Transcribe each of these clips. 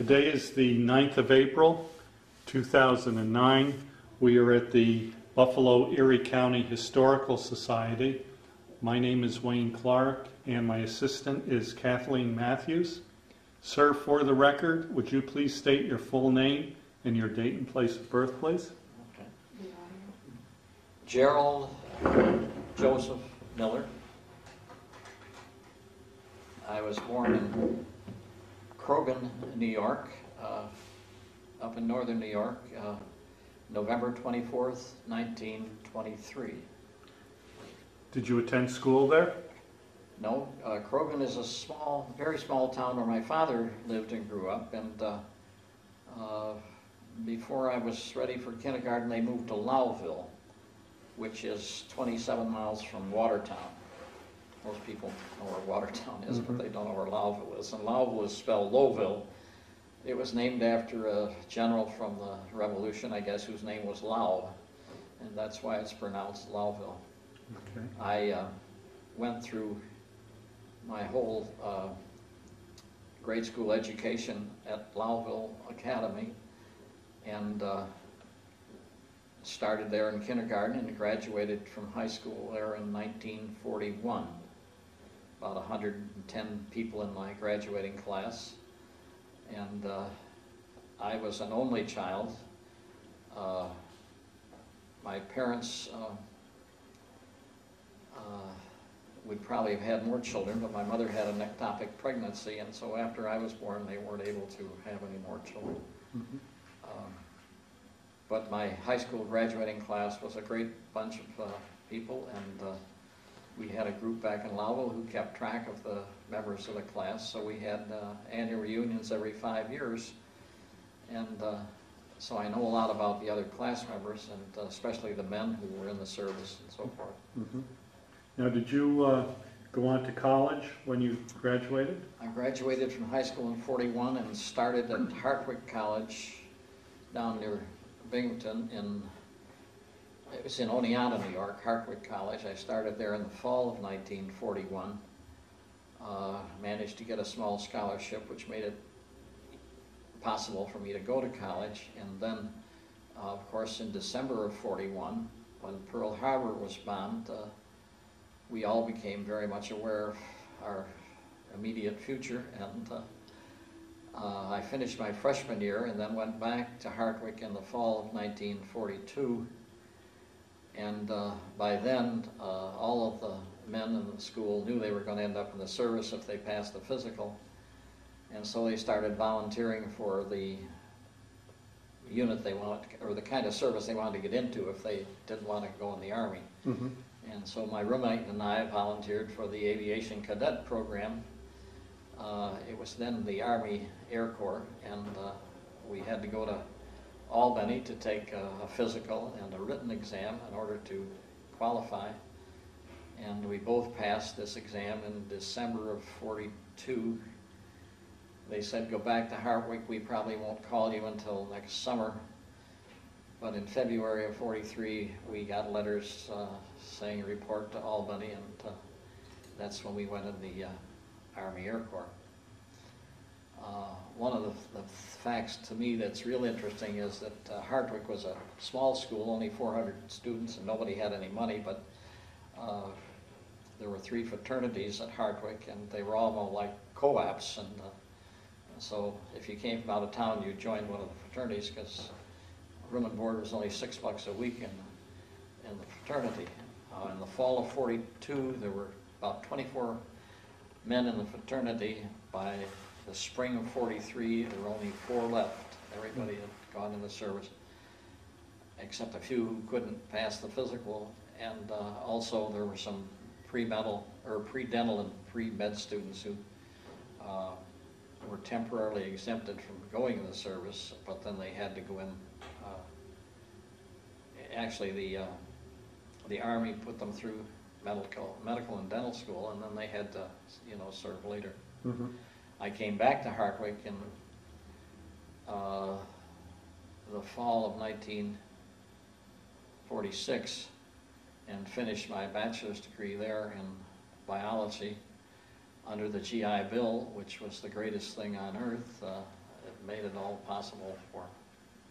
Today is the 9th of April, 2009. We are at the Buffalo Erie County Historical Society. My name is Wayne Clark, and my assistant is Kathleen Matthews. Sir, for the record, would you please state your full name and your date and place of birth, please? Okay. Gerald Joseph Miller. I was born in Croghan, New York, uh, up in northern New York, uh, November 24th, 1923. Did you attend school there? No, uh, Croghan is a small, very small town where my father lived and grew up, and uh, uh, before I was ready for kindergarten, they moved to Lowville, which is 27 miles from Watertown. Most people know where Watertown is, but Mhm. they don't know where Lowville is. And Lowville is spelled Lowville. It was named after a general from the Revolution, I guess, whose name was Low, and that's why it's pronounced Lowville. Okay. I uh, went through my whole uh, grade school education at Lowville Academy and uh, started there in kindergarten and graduated from high school there in 1941. About 110 people in my graduating class. And uh, I was an only child. Uh, my parents uh, uh, would probably have had more children, but my mother had an ectopic pregnancy, and so after I was born, they weren't able to have any more children. Mhm. Um, But my high school graduating class was a great bunch of uh, people, and uh, we had a group back in Lowville who kept track of the members of the class, so we had uh, annual reunions every five years. And uh, so I know a lot about the other class members, and uh, especially the men who were in the service and so forth. Mhm. Now, did you uh, go on to college when you graduated? I graduated from high school in 41 and started at Hartwick College down near Binghamton in, it was in Oneonta, New York, Hartwick College. I started there in the fall of 1941. Uh, managed to get a small scholarship, which made it possible for me to go to college. And then, uh, of course, in December of 41, when Pearl Harbor was bombed, uh, we all became very much aware of our immediate future. And uh, uh, I finished my freshman year and then went back to Hartwick in the fall of 1942. And uh, by then, uh, all of the men in the school knew they were going to end up in the service if they passed the physical. And so they started volunteering for the unit they wanted, or the kind of service they wanted to get into if they didn't want to go in the Army. Mm-hmm. And so my roommate and I volunteered for the aviation cadet program. Uh, it was then the Army Air Corps, and uh, we had to go to Albany to take a, a physical and a written exam in order to qualify. And we both passed this exam in December of 42. They said, go back to Hartwick, we probably won't call you until next summer. But in February of 43, we got letters uh, saying report to Albany, and uh, that's when we went in the uh, Army Air Corps. Uh, one of the, the facts to me that's real interesting is that uh, Hartwick was a small school, only 400 students, and nobody had any money, but uh, there were three fraternities at Hartwick, and they were all like co-ops, and uh, so if you came from out of town, you joined one of the fraternities, because room and board was only six bucks a week in, in the fraternity. Uh, in the fall of 42, there were about 24 men in the fraternity. By the spring of 43, there were only four left. Everybody had gone in the service, except a few who couldn't pass the physical. And uh, also, there were some pre-mental, or pre-dental and pre-med students who uh, were temporarily exempted from going in the service, but then they had to go in uh, actually the uh, the army put them through medical medical and dental school, and then they had to you know serve later. Mm-hmm. I came back to Hartwick in uh, the fall of 1946 and finished my bachelor's degree there in biology under the GI Bill, which was the greatest thing on earth. Uh, it made it all possible for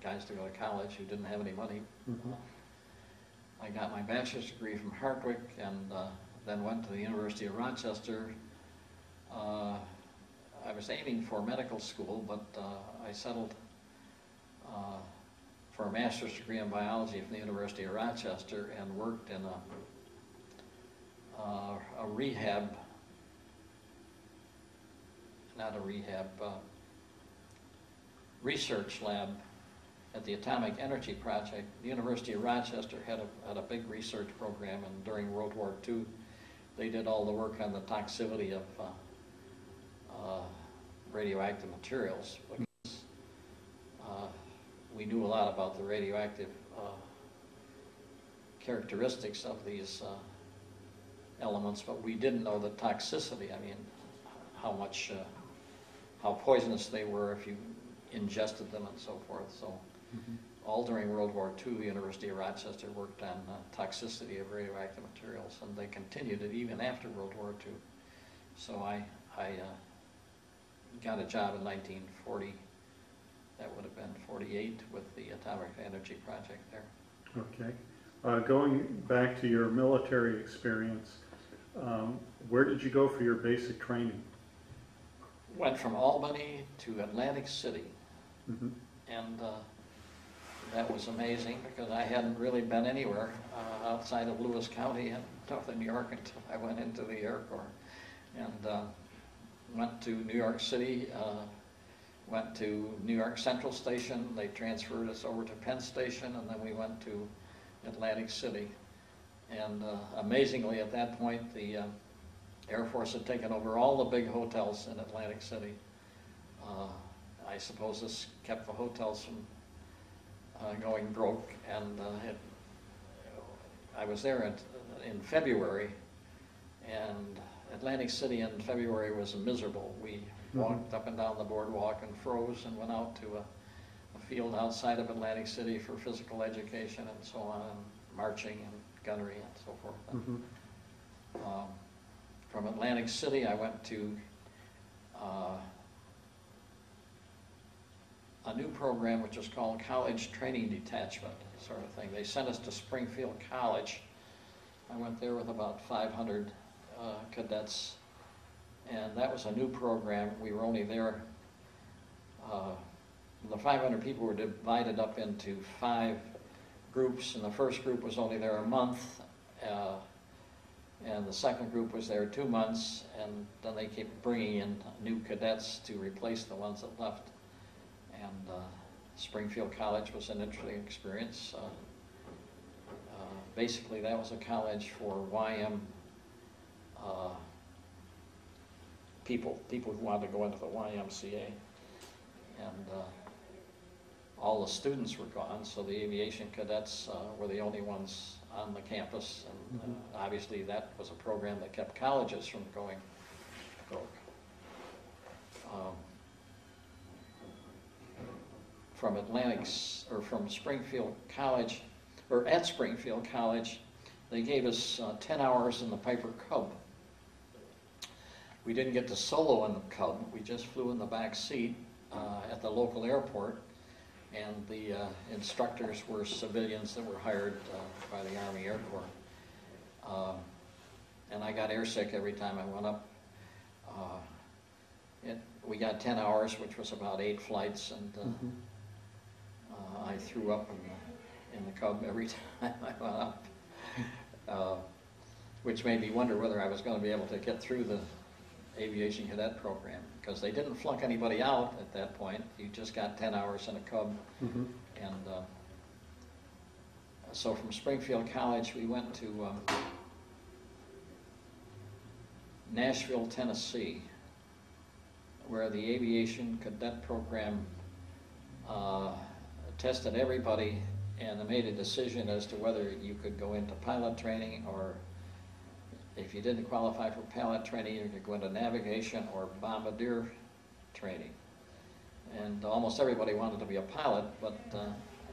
guys to go to college who didn't have any money. Mhm. I got my bachelor's degree from Hartwick and uh, then went to the University of Rochester. I was aiming for medical school, but uh, I settled uh, for a master's degree in biology from the University of Rochester and worked in a, uh, a rehab, not a rehab, research lab at the Atomic Energy Project. The University of Rochester had a, had a big research program, and during World War II, they did all the work on the toxicity of uh, uh, radioactive materials. Because, uh, we knew a lot about the radioactive uh, characteristics of these uh, elements, but we didn't know the toxicity. I mean, how much, uh, how poisonous they were if you ingested them and so forth. So Mhm. all during World War II, the University of Rochester worked on uh, toxicity of radioactive materials, and they continued it even after World War II. So I, I uh, got a job in 1940, that would have been 48, with the Atomic Energy Project there. Okay. Uh, Going back to your military experience, um, where did you go for your basic training? Went from Albany to Atlantic City, Mhm. and uh, that was amazing because I hadn't really been anywhere uh, outside of Lewis County in northern New York until I went into the Air Corps. And uh, went to New York City, uh, went to New York Central Station, they transferred us over to Penn Station, and then we went to Atlantic City. And uh, amazingly, at that point, the uh, Air Force had taken over all the big hotels in Atlantic City. Uh, I suppose this kept the hotels from uh, going broke, and uh, it, I was there in, in February, and Atlantic City in February was miserable. We Mhm. walked up and down the boardwalk and froze, and went out to a, a field outside of Atlantic City for physical education and so on, and marching and gunnery and so forth. Mhm. Um, From Atlantic City, I went to uh, a new program which is called College Training Detachment, sort of thing. They sent us to Springfield College. I went there with about 500 uh, cadets, and that was a new program. We were only there, uh, the 500 people were divided up into five groups, and the first group was only there a month. Uh, and the second group was there two months, and then they kept bringing in new cadets to replace the ones that left. And uh, Springfield College was an interesting experience. Uh, uh, Basically, that was a college for YM uh, people, people who wanted to go into the YMCA. And uh, all the students were gone, so the aviation cadets uh, were the only ones on the campus. And uh, obviously, that was a program that kept colleges from going broke. Um, From Atlantic, or from Springfield College, or at Springfield College, they gave us uh, 10 hours in the Piper Cub. We didn't get to solo in the Cub, we just flew in the back seat uh, at the local airport, and the uh, instructors were civilians that were hired uh, by the Army Air Corps. Um, And I got airsick every time I went up. Uh, it, we got 10 hours, which was about eight flights, and uh, Mhm. uh, I threw up in the, in the Cub every time I went up. Uh, Which made me wonder whether I was gonna be able to get through the aviation cadet program, because they didn't flunk anybody out at that point. You just got ten hours in a Cub, Mhm. and, uh, so from Springfield College, we went to, um, Nashville, Tennessee, where the aviation cadet program uh, tested everybody and made a decision as to whether you could go into pilot training or if you didn't qualify for pilot training, you could go into navigation or bombardier training. And almost everybody wanted to be a pilot, but uh,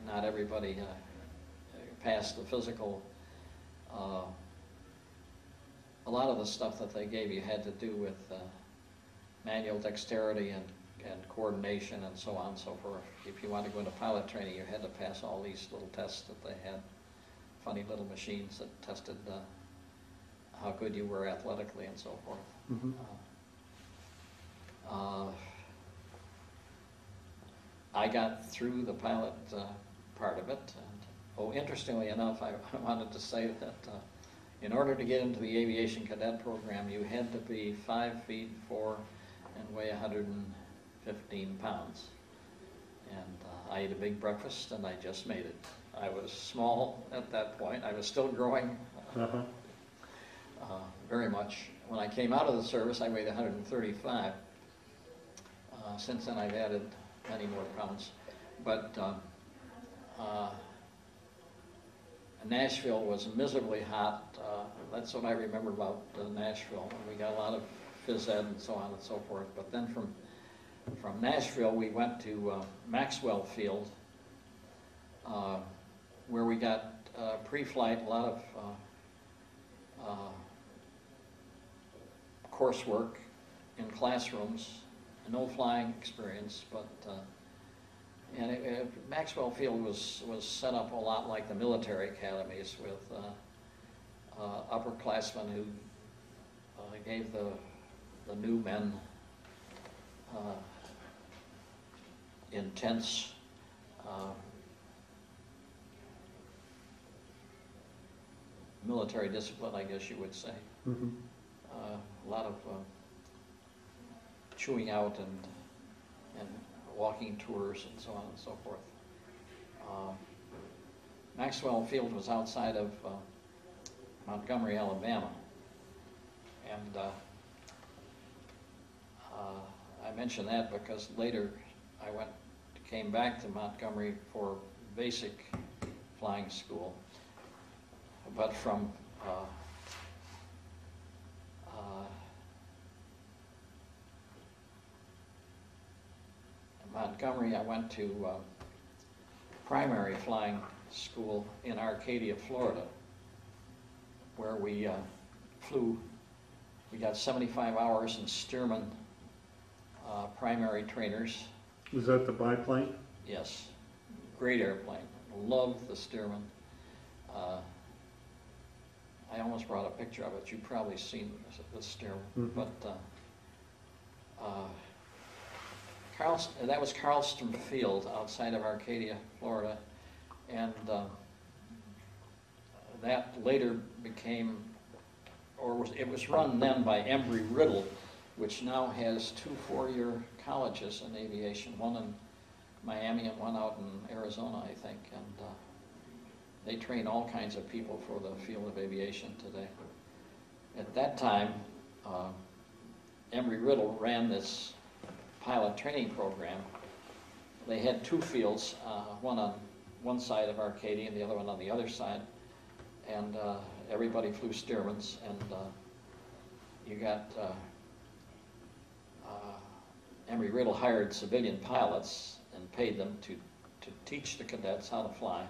not everybody uh, passed the physical. Uh, a lot of the stuff that they gave you had to do with uh, manual dexterity and and coordination and so on and so forth. If you wanted to go into pilot training, you had to pass all these little tests that they had, funny little machines that tested uh, how good you were athletically and so forth. Mhm. Uh, I got through the pilot uh, part of it. And, oh, interestingly enough, I I wanted to say that uh, in order to get into the aviation cadet program, you had to be five feet four and weigh 115 pounds. And uh, I ate a big breakfast and I just made it. I was small at that point. I was still growing Uh-huh. Uh, very much. When I came out of the service, I weighed 135. Uh, Since then, I've added many more pounds. But um, uh, Nashville was miserably hot. Uh, That's what I remember about Nashville. We got a lot of phys ed and so on and so forth. But then from, from Nashville, we went to Maxwell Field, where we got uh, pre-flight, a lot of uh, uh, coursework in classrooms, no flying experience, but, uh, and it- it- Maxwell Field was, was set up a lot like the military academies with uh, uh, upperclassmen who uh, gave the, the new men uh, intense uh, military discipline, I guess you would say. Mhm. Uh, a lot of uh, chewing out and, and walking tours and so on and so forth. Uh, Maxwell Field was outside of uh, Montgomery, Alabama. And uh, uh, I mention that because later I went, came back to Montgomery for basic flying school. But from uh, uh, in Montgomery, I went to uh, primary flying school in Arcadia, Florida, where we uh, flew, we got 75 hours in Stearman uh, primary trainers. Was that the biplane? Yes, great airplane. Love the Stearman. Uh, I almost brought a picture of it. You've probably seen the Stearman, Mhm. but uh, that was Carlstrom Field outside of Arcadia, Florida, and uh, that later became, or was it was run then by Embry-Riddle, which now has two four-year colleges in aviation, one in Miami and one out in Arizona, I think, and uh, they train all kinds of people for the field of aviation today. At that time, uh, Embry-Riddle ran this pilot training program. They had two fields, uh, one on one side of Arcadia and the other one on the other side, and uh, everybody flew Stearmans, and uh, you got uh, uh, Embry-Riddle hired civilian pilots and paid them to, to teach the cadets how to fly.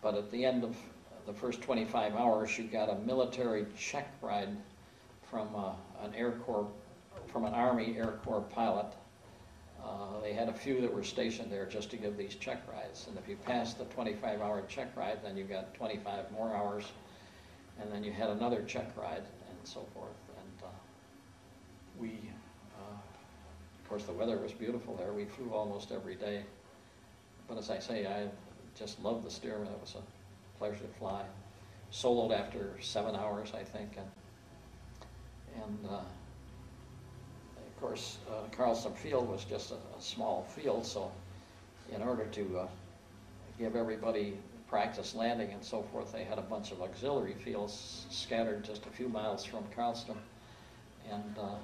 But at the end of the first 25 hours, you got a military check ride from uh, an Air Corps, from an Army Air Corps pilot. Uh, They had a few that were stationed there just to give these check rides. And if you passed the 25-hour check ride, then you got 25 more hours. And then you had another check ride and so forth. And uh, we, uh, of course, the weather was beautiful there. We flew almost every day. But as I say, I just loved the Stearman. It was a pleasure to fly. Soloed after seven hours, I think, and and uh, course, uh, Carlstrom Field was just a, a small field, so in order to uh, give everybody practice landing and so forth, they had a bunch of auxiliary fields scattered just a few miles from Carlstrom. And uh,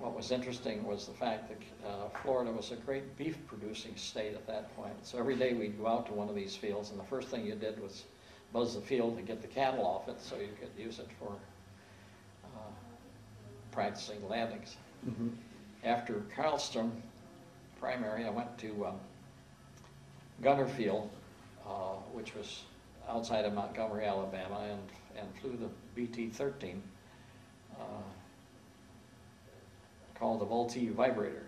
what was interesting was the fact that uh, Florida was a great beef producing state at that point. So every day we'd go out to one of these fields, and the first thing you did was buzz the field to get the cattle off it so you could use it for practicing landings. Mhm. After Carlstrom primary, I went to um, Gunter Field, uh, which was outside of Montgomery, Alabama, and, and flew the BT-13, uh, called the Vultee Vibrator.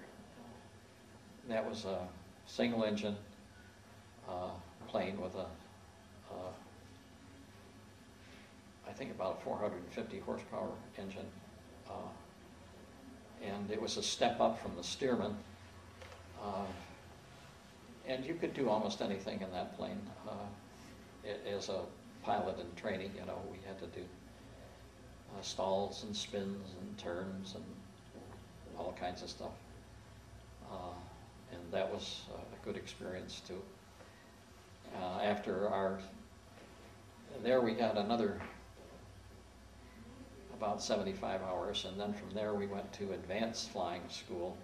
that was a single engine uh, plane with a, uh, I think about a 450 horsepower engine. Uh, and it was a step up from the Stearman. Uh, and you could do almost anything in that plane. Uh, as a pilot in training, you know, we had to do stalls and spins and turns and all kinds of stuff. Uh, and that was a good experience too. Uh, after our, there we got another about 75 hours, and then from there we went to advanced flying school.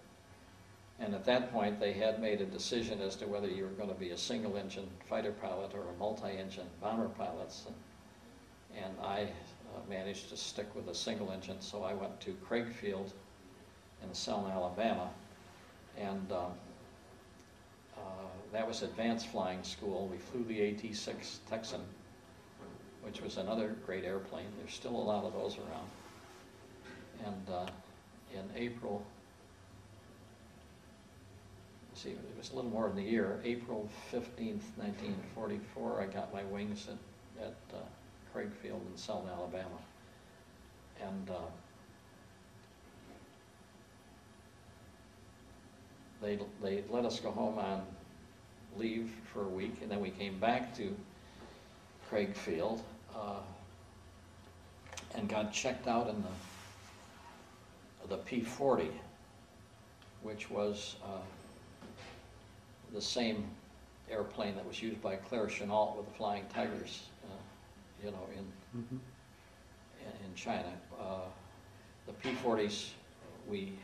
And at that point, they had made a decision as to whether you were going to be a single-engine fighter pilot or a multi-engine bomber pilot. And, and I uh, managed to stick with a single engine, so I went to Craig Field in Selma, Alabama, and um, uh, that was advanced flying school. We flew the AT-6 Texan, which was another great airplane. There's still a lot of those around. And uh, in April, see, it was a little more than a year, April 15th, 1944, I got my wings at, at uh, Craig Field in Selma, Alabama. And uh, they, they let us go home on leave for a week, and then we came back to Craig Field uh, and got checked out in the, the P-40, which was uh, the same airplane that was used by Claire Chennault with the Flying Tigers, uh, you know, in, Mhm. in in China. Uh, The P-40s, we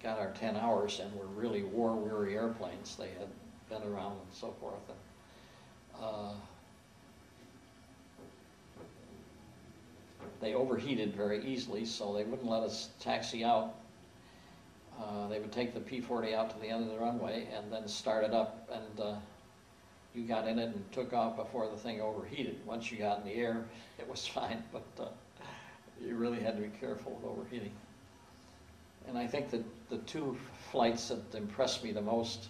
got our 10 hours and were really war-weary airplanes. They had been around and so forth. And, They overheated very easily, so they wouldn't let us taxi out. Uh, They would take the P-40 out to the end of the runway and then start it up, and uh, you got in it and took off before the thing overheated. Once you got in the air, it was fine, but uh, you really had to be careful with overheating. And I think that the two flights that impressed me the most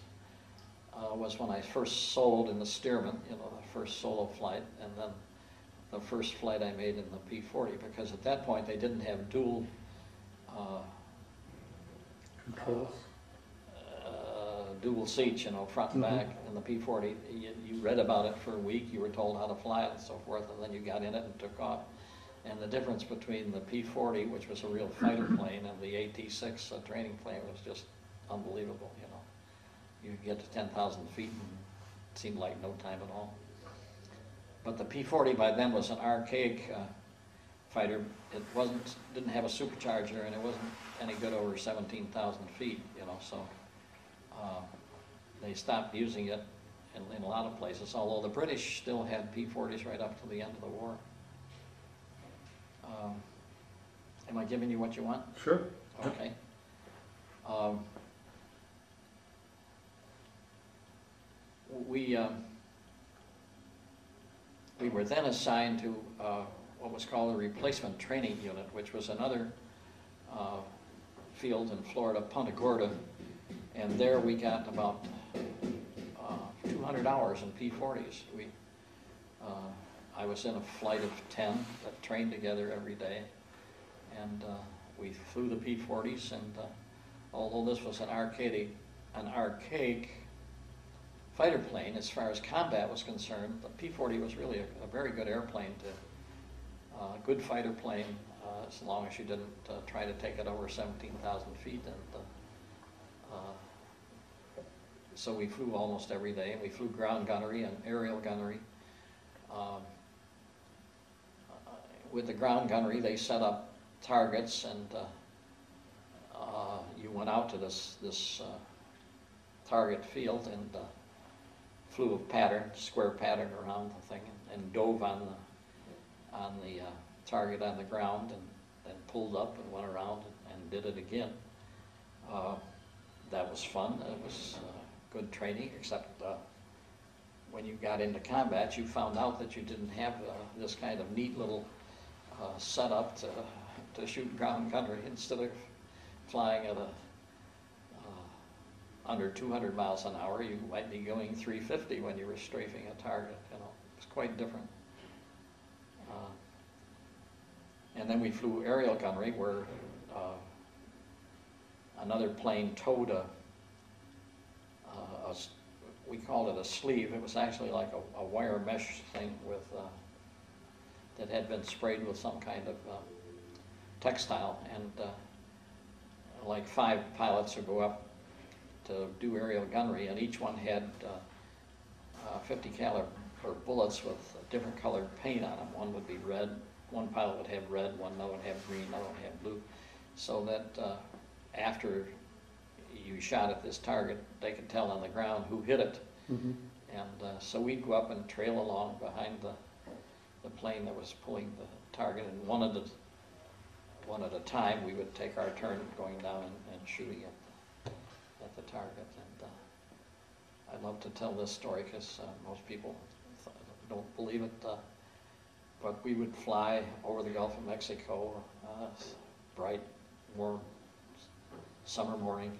uh, was when I first soloed in the Stearman, you know, the first solo flight, and then the first flight I made in the P-40, because at that point, they didn't have dual uh, Controls? uh, dual seats, you know, front and Mhm. back, in the P-40. You, you read about it for a week, you were told how to fly it and so forth, and then you got in it and took off. And the difference between the P-40, which was a real fighter plane, and the AT-6, a training plane, was just unbelievable, you know. You get to 10,000 feet and it seemed like no time at all. But the P-40 by then was an archaic uh, fighter. It wasn't, didn't have a supercharger, and it wasn't any good over 17,000 feet, you know, so uh, they stopped using it in, in a lot of places, although the British still had P-40s right up to the end of the war. Um, Am I giving you what you want? Sure. Okay. Um, We, um, we were then assigned to uh, what was called a replacement training unit, which was another uh, field in Florida, Punta Gorda. And there we got about uh, 200 hours in P-40s. We, uh, I was in a flight of 10 that trained together every day. And uh, we flew the P-40s, and although this was an archaic, an archaic fighter plane, as far as combat was concerned, the P-40 was really a, a very good airplane to, uh, good fighter plane, uh, as long as you didn't uh, try to take it over 17,000 feet. And uh, uh, so we flew almost every day. We flew ground gunnery and aerial gunnery. Um, uh, with the ground gunnery, they set up targets, and you went out to this this target field and flew a pattern, square pattern around the thing, and, and dove on the on the uh, target on the ground, and then pulled up and went around and, and did it again. Uh, that was fun. It was uh, good training, except uh, when you got into combat, you found out that you didn't have uh, this kind of neat little uh, setup to, to shoot ground gunnery instead of flying at a, under 200 miles an hour, you might be going 350 when you were strafing a target, you know, it's quite different. Uh, And then we flew aerial gunnery where uh, another plane towed a, uh, a we called it a sleeve, it was actually like a, a wire mesh thing with, uh, that had been sprayed with some kind of uh, textile, and uh, like five pilots would go up to do aerial gunnery, and each one had uh, uh, 50 caliber bullets with different colored paint on them. One would be red, one pilot would have red, one another would have green, another would have blue, so that uh, after you shot at this target, they could tell on the ground who hit it. Mhm. And uh, so we'd go up and trail along behind the, the plane that was pulling the target, and one at a, one at a time, we would take our turn going down and, and shooting at the, at the target. And uh, I love to tell this story because uh, most people don't believe it. Uh, but we would fly over the Gulf of Mexico, uh, bright, warm summer morning,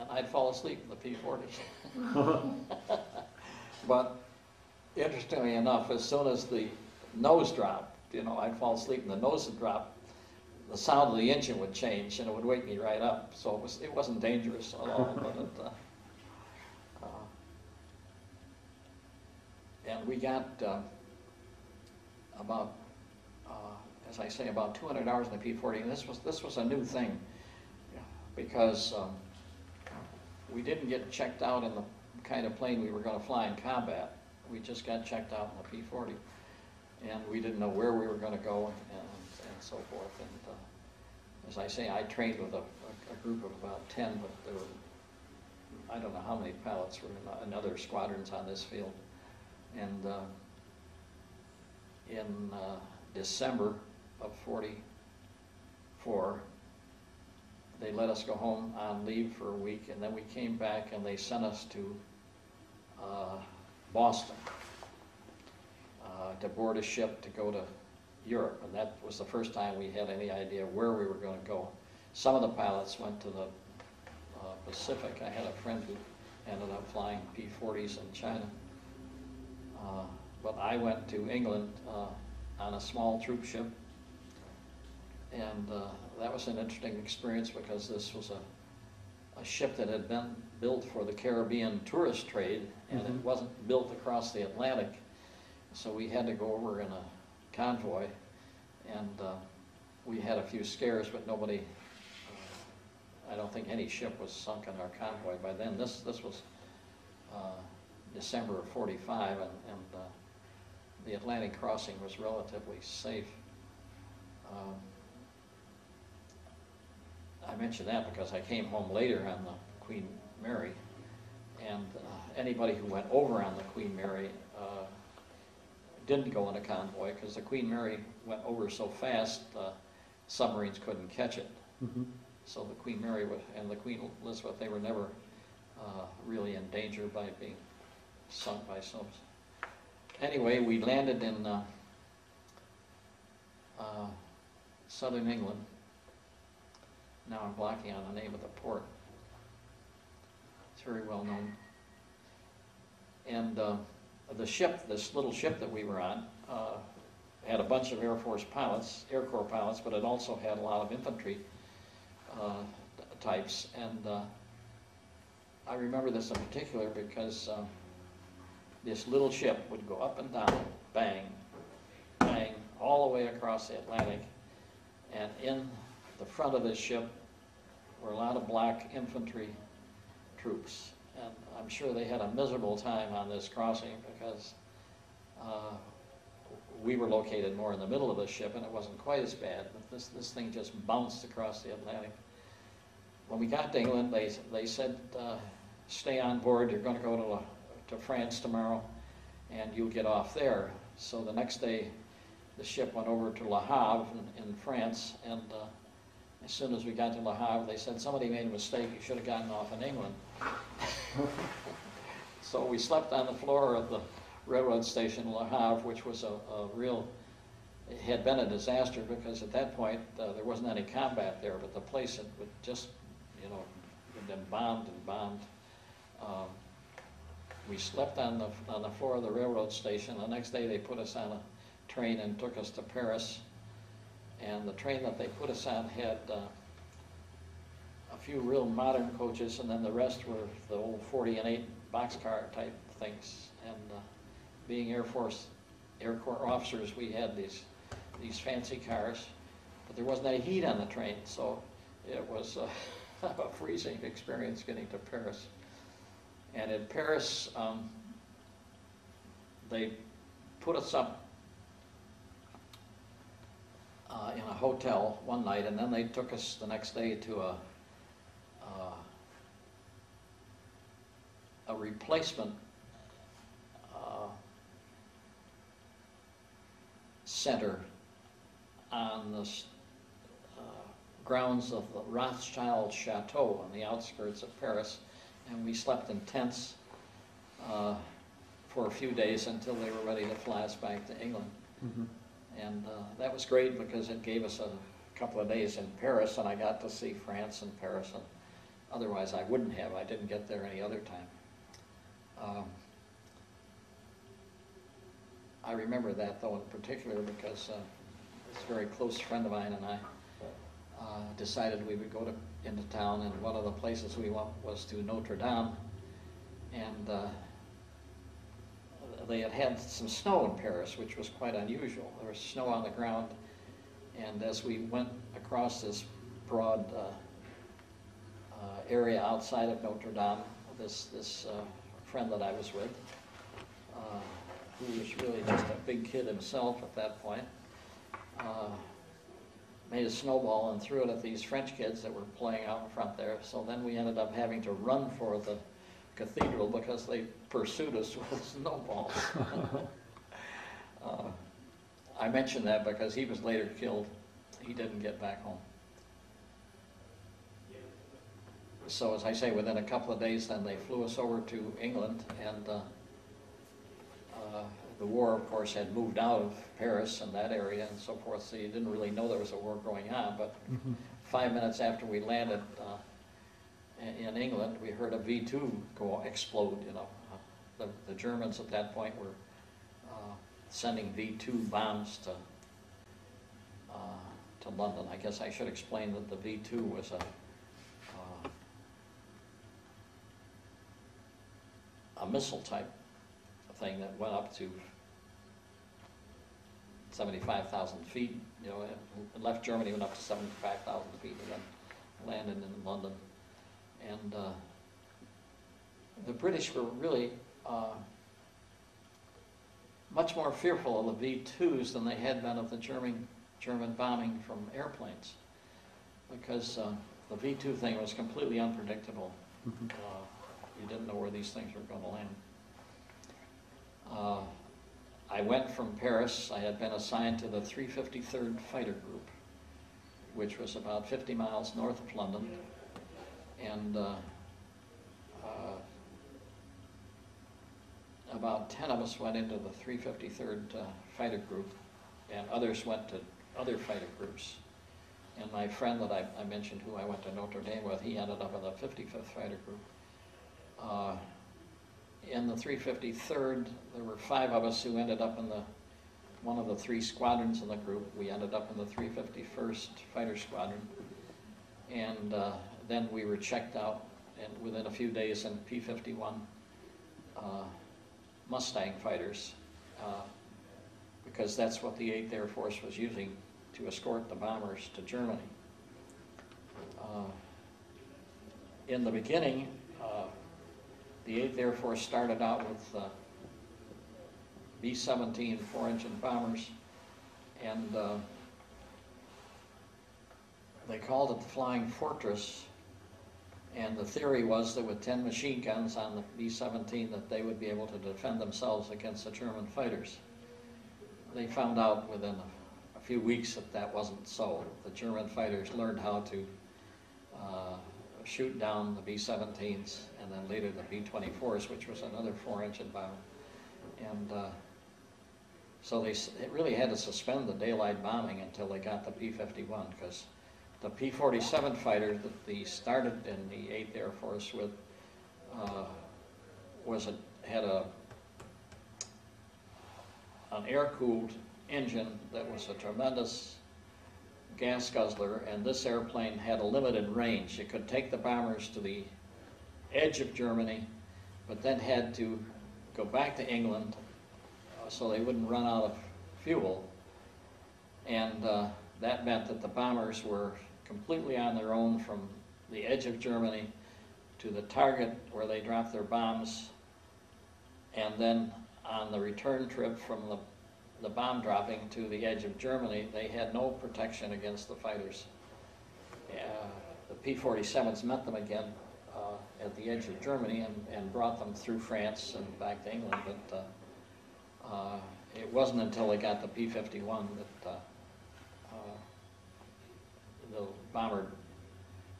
and I'd fall asleep in the P-40. But interestingly enough, as soon as the nose dropped, you know, I'd fall asleep and the nose would drop, the sound of the engine would change and it would wake me right up. So it was, it wasn't dangerous at all, but it, uh, uh, and we got, uh, about, as I say, about two hundred hours in the P forty, and this was, this was a new thing. Because, um, we didn't get checked out in the kind of plane we were gonna fly in combat. We just got checked out in the P forty. And we didn't know where we were gonna go and, and so forth. And, as I say, I trained with a, a, a group of about ten, but there were, I don't know how many pilots were in, in other squadrons on this field. And, uh, in, uh, December of forty-four, they let us go home on leave for a week, and then we came back and they sent us to uh, Boston uh, to board a ship to go to Europe, and that was the first time we had any idea where we were going to go. Some of the pilots went to the uh, Pacific. I had a friend who ended up flying P-40s in China. Uh, But I went to England uh, on a small troop ship, and uh, that was an interesting experience because this was a, a ship that had been built for the Caribbean tourist trade, and it Mhm. wasn't built across the Atlantic. So we had to go over in a convoy, and uh, we had a few scares, but nobody, uh, I don't think any ship was sunk in our convoy by then. This, this was uh, December of 45, and, and uh, the Atlantic crossing was relatively safe. Um, I mention that because I came home later on the Queen Mary, and uh, anybody who went over on the Queen Mary didn't go in a convoy because the Queen Mary went over so fast, uh, submarines couldn't catch it. Mhm. So the Queen Mary wa- and the Queen Elizabeth, they were never uh, really in danger by being sunk by subs. Anyway, we landed in uh, uh, southern England. Now I'm blocking on the name of the port. It's very well known. And uh, the ship, this little ship that we were on, uh, had a bunch of Air Force pilots, Air Corps pilots, but it also had a lot of infantry uh, types. And uh, I remember this in particular because uh, this little ship would go up and down, bang, bang, all the way across the Atlantic. And in the front of this ship were a lot of black infantry troops. And I'm sure they had a miserable time on this crossing because uh, we were located more in the middle of the ship and it wasn't quite as bad, but this, this thing just bounced across the Atlantic. When we got to England, they, they said, uh, stay on board, you're gonna go to, uh, to France tomorrow and you'll get off there. So the next day, the ship went over to Le Havre in, in France and uh, as soon as we got to Le Havre, they said, somebody made a mistake, you should have gotten off in England. So we slept on the floor of the railroad station, Le Havre, which was a, a real, it had been a disaster because at that point, uh, there wasn't any combat there, but the place had just, you know, been bombed and bombed. Um, We slept on the, on the floor of the railroad station. The next day, they put us on a train and took us to Paris. And the train that they put us on had uh, a few real modern coaches, and then the rest were the old 40 and 8 boxcar type things. And uh, being Air Force, Air Corps officers, we had these, these fancy cars, but there wasn't any heat on the train, so it was uh, a freezing experience getting to Paris. And in Paris, um, they put us up uh, in a hotel one night, and then they took us the next day to a a replacement uh, center on the uh, grounds of the Rothschild Chateau on the outskirts of Paris, and we slept in tents uh, for a few days until they were ready to fly us back to England. Mhm. And uh, that was great because it gave us a couple of days in Paris, and I got to see France and Paris, and otherwise I wouldn't have. I didn't get there any other time. Um, I remember that though in particular because uh, this very close friend of mine and I uh, decided we would go to, into town, and one of the places we went was to Notre Dame, and uh, they had had some snow in Paris, which was quite unusual. There was snow on the ground, and as we went across this broad uh, uh, area outside of Notre Dame, this this uh, friend that I was with, uh, who was really just a big kid himself at that point, uh, made a snowball and threw it at these French kids that were playing out in front there. So then we ended up having to run for the cathedral because they pursued us with snowballs. uh, I mention that because he was later killed. He didn't get back home. So as I say, within a couple of days, then they flew us over to England, and uh, uh, the war, of course, had moved out of Paris and that area and so forth, so you didn't really know there was a war going on. But Mhm. five minutes after we landed uh, in in England, we heard a V-2 go explode, you know. Uh, The, the Germans at that point were uh, sending V-2 bombs to, uh, to London. I guess I should explain that the V-2 was a, a missile type thing that went up to 75,000 feet, you know, it left Germany, went up to 75,000 feet, and then landed in London. And uh, the British were really uh, much more fearful of the V-2s than they had been of the German, German bombing from airplanes. Because uh, the V-2 thing was completely unpredictable. You didn't know where these things were going to land. Uh, I went from Paris, I had been assigned to the 353rd Fighter Group, which was about 50 miles north of London. And uh, uh, about 10 of us went into the 353rd uh, Fighter Group, and others went to other fighter groups. And my friend that I, I mentioned, who I went to Notre Dame with, he ended up in the 55th Fighter Group. Uh, in the 353rd, there were five of us who ended up in the one of the three squadrons in the group. We ended up in the 351st Fighter Squadron, and uh, then we were checked out, and within a few days in P-51 uh, Mustang fighters, uh, because that's what the 8th Air Force was using to escort the bombers to Germany. Uh, in the beginning, uh, the 8th Air Force started out with uh, B-17 four-engine bombers, and uh, they called it the Flying Fortress. And the theory was that with 10 machine guns on the B-17 that they would be able to defend themselves against the German fighters. They found out within a, a few weeks that that wasn't so. The German fighters learned how to uh, shoot down the B-17s and then later the B-24s, which was another four-engine bomber. And uh, so they it really had to suspend the daylight bombing until they got the P-51 because the P-47 fighter that they started in the 8th Air Force with uh, was a, had a an air-cooled engine that was a tremendous gas guzzler, and this airplane had a limited range. It could take the bombers to the edge of Germany, but then had to go back to England uh, so they wouldn't run out of fuel. And uh, that meant that the bombers were completely on their own from the edge of Germany to the target where they dropped their bombs. And then on the return trip from the, the bomb dropping to the edge of Germany, they had no protection against the fighters. Uh, the P-47s met them again at the edge of Germany and, and brought them through France and back to England. But uh, uh, it wasn't until they got the P-51 that uh, uh, the bomber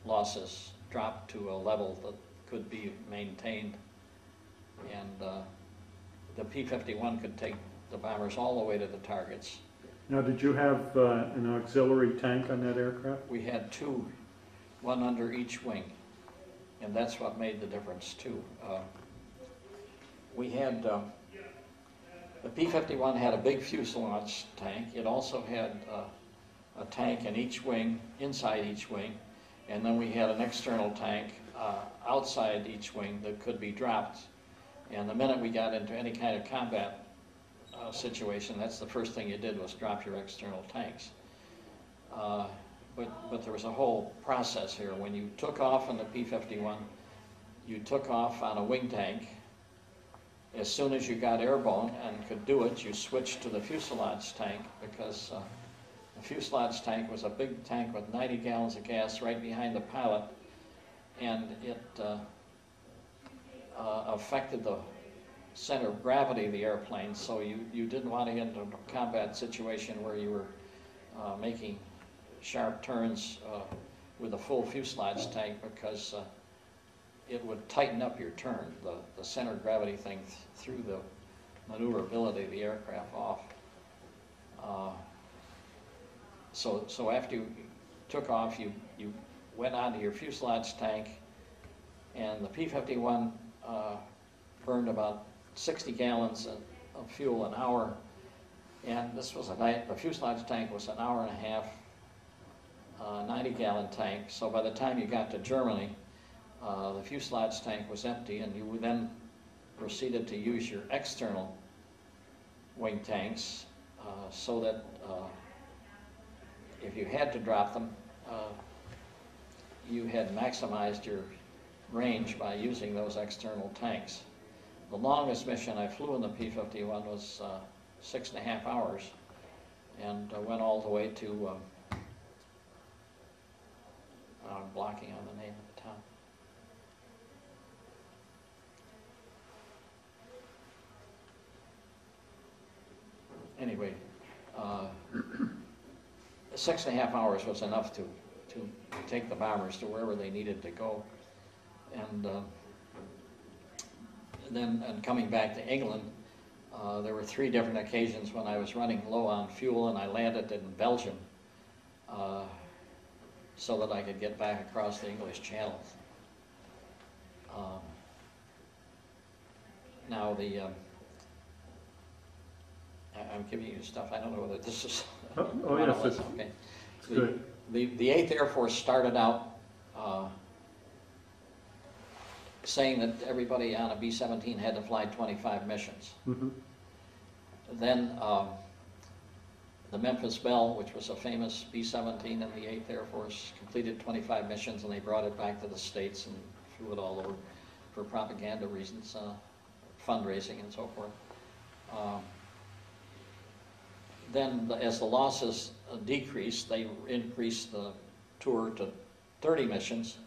losses dropped to a level that could be maintained. And uh, the P-51 could take the bombers all the way to the targets. Now, did you have uh, an auxiliary tank on that aircraft? We had two, one under each wing, and that's what made the difference too. Uh, we had, uh, the P-51 had a big fuselage tank. It also had uh, a tank in each wing, inside each wing, and then we had an external tank uh, outside each wing that could be dropped. And the minute we got into any kind of combat uh, situation, that's the first thing you did was drop your external tanks. But, but there was a whole process here. When you took off on the P-51, you took off on a wing tank. As soon as you got airborne and could do it, you switched to the fuselage tank because uh, the fuselage tank was a big tank with 90 gallons of gas right behind the pilot, and it uh, uh, affected the center of gravity of the airplane, so you, you didn't want to get into a combat situation where you were uh, making sharp turns uh, with a full fuselage tank because uh, it would tighten up your turn. The, the center of gravity thing th threw the maneuverability of the aircraft off. Uh, so, so after you took off, you, you went onto your fuselage tank, and the P-51 uh, burned about 60 gallons of, of fuel an hour. And this was a night, the fuselage tank was an hour and a half, uh, 90 gallon tank. So by the time you got to Germany, uh, the fuselage tank was empty and you then proceeded to use your external wing tanks uh, so that uh, if you had to drop them, uh, you had maximized your range by using those external tanks. The longest mission I flew in the P-51 was six and a half hours and went all the way to, I'm blocking on the name of the town. Anyway, uh, six and a half hours was enough to, to take the bombers to wherever they needed to go. And uh, then, and coming back to England, uh, there were three different occasions when I was running low on fuel and I landed in Belgium uh, so that I could get back across the English Channel. Um, now the, um, I- I'm giving you stuff, I don't know whether this is. Oh, oh, yes, it's- okay. It's The- good. The, the 8th Air Force started out uh, saying that everybody on a B-17 had to fly 25 missions. Mm -hmm. Then um, the Memphis Belle, which was a famous B-17 in the 8th Air Force, completed 25 missions and they brought it back to the States and flew it all over for propaganda reasons, uh, fundraising and so forth. Um, then, the- as the losses uh, decreased, they increased the tour to 30 missions.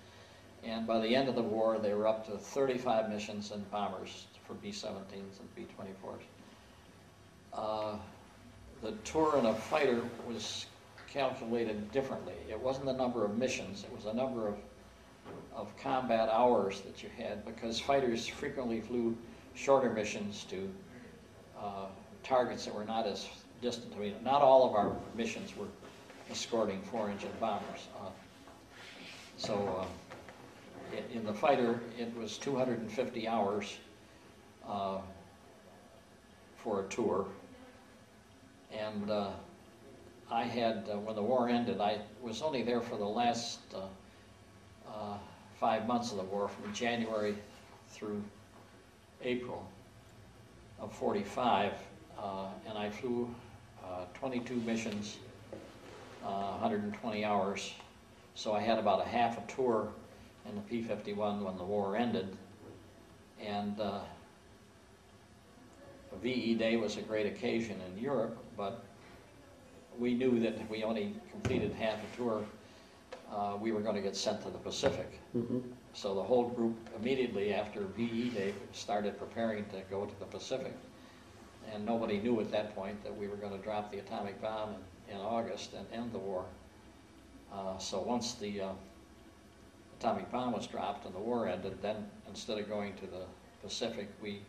And by the end of the war, they were up to 35 missions and bombers for B-17s and B-24s. Uh, the tour in a fighter was calculated differently. It wasn't the number of missions, it was the number of, of combat hours that you had, because fighters frequently flew shorter missions to uh, targets that were not as distant. I mean, not all of our missions were escorting four-engine bombers. Uh, So uh, in- in the fighter, it was 250 hours uh, for a tour. And uh, I had, uh, when the war ended, I was only there for the last uh, uh, five months of the war, from January through April of 45, uh, and I flew uh, 22 missions, uh, 120 hours. So I had about a half a tour in the P-51 when the war ended. And VE Day was a great occasion in Europe, but we knew that if we only completed half a tour, uh, we were going to get sent to the Pacific. Mhm. So the whole group immediately after VE Day started preparing to go to the Pacific. And nobody knew at that point that we were going to drop the atomic bomb in, in August and end the war. Uh, so once the uh, atomic bomb was dropped and the war ended, then instead of going to the Pacific, we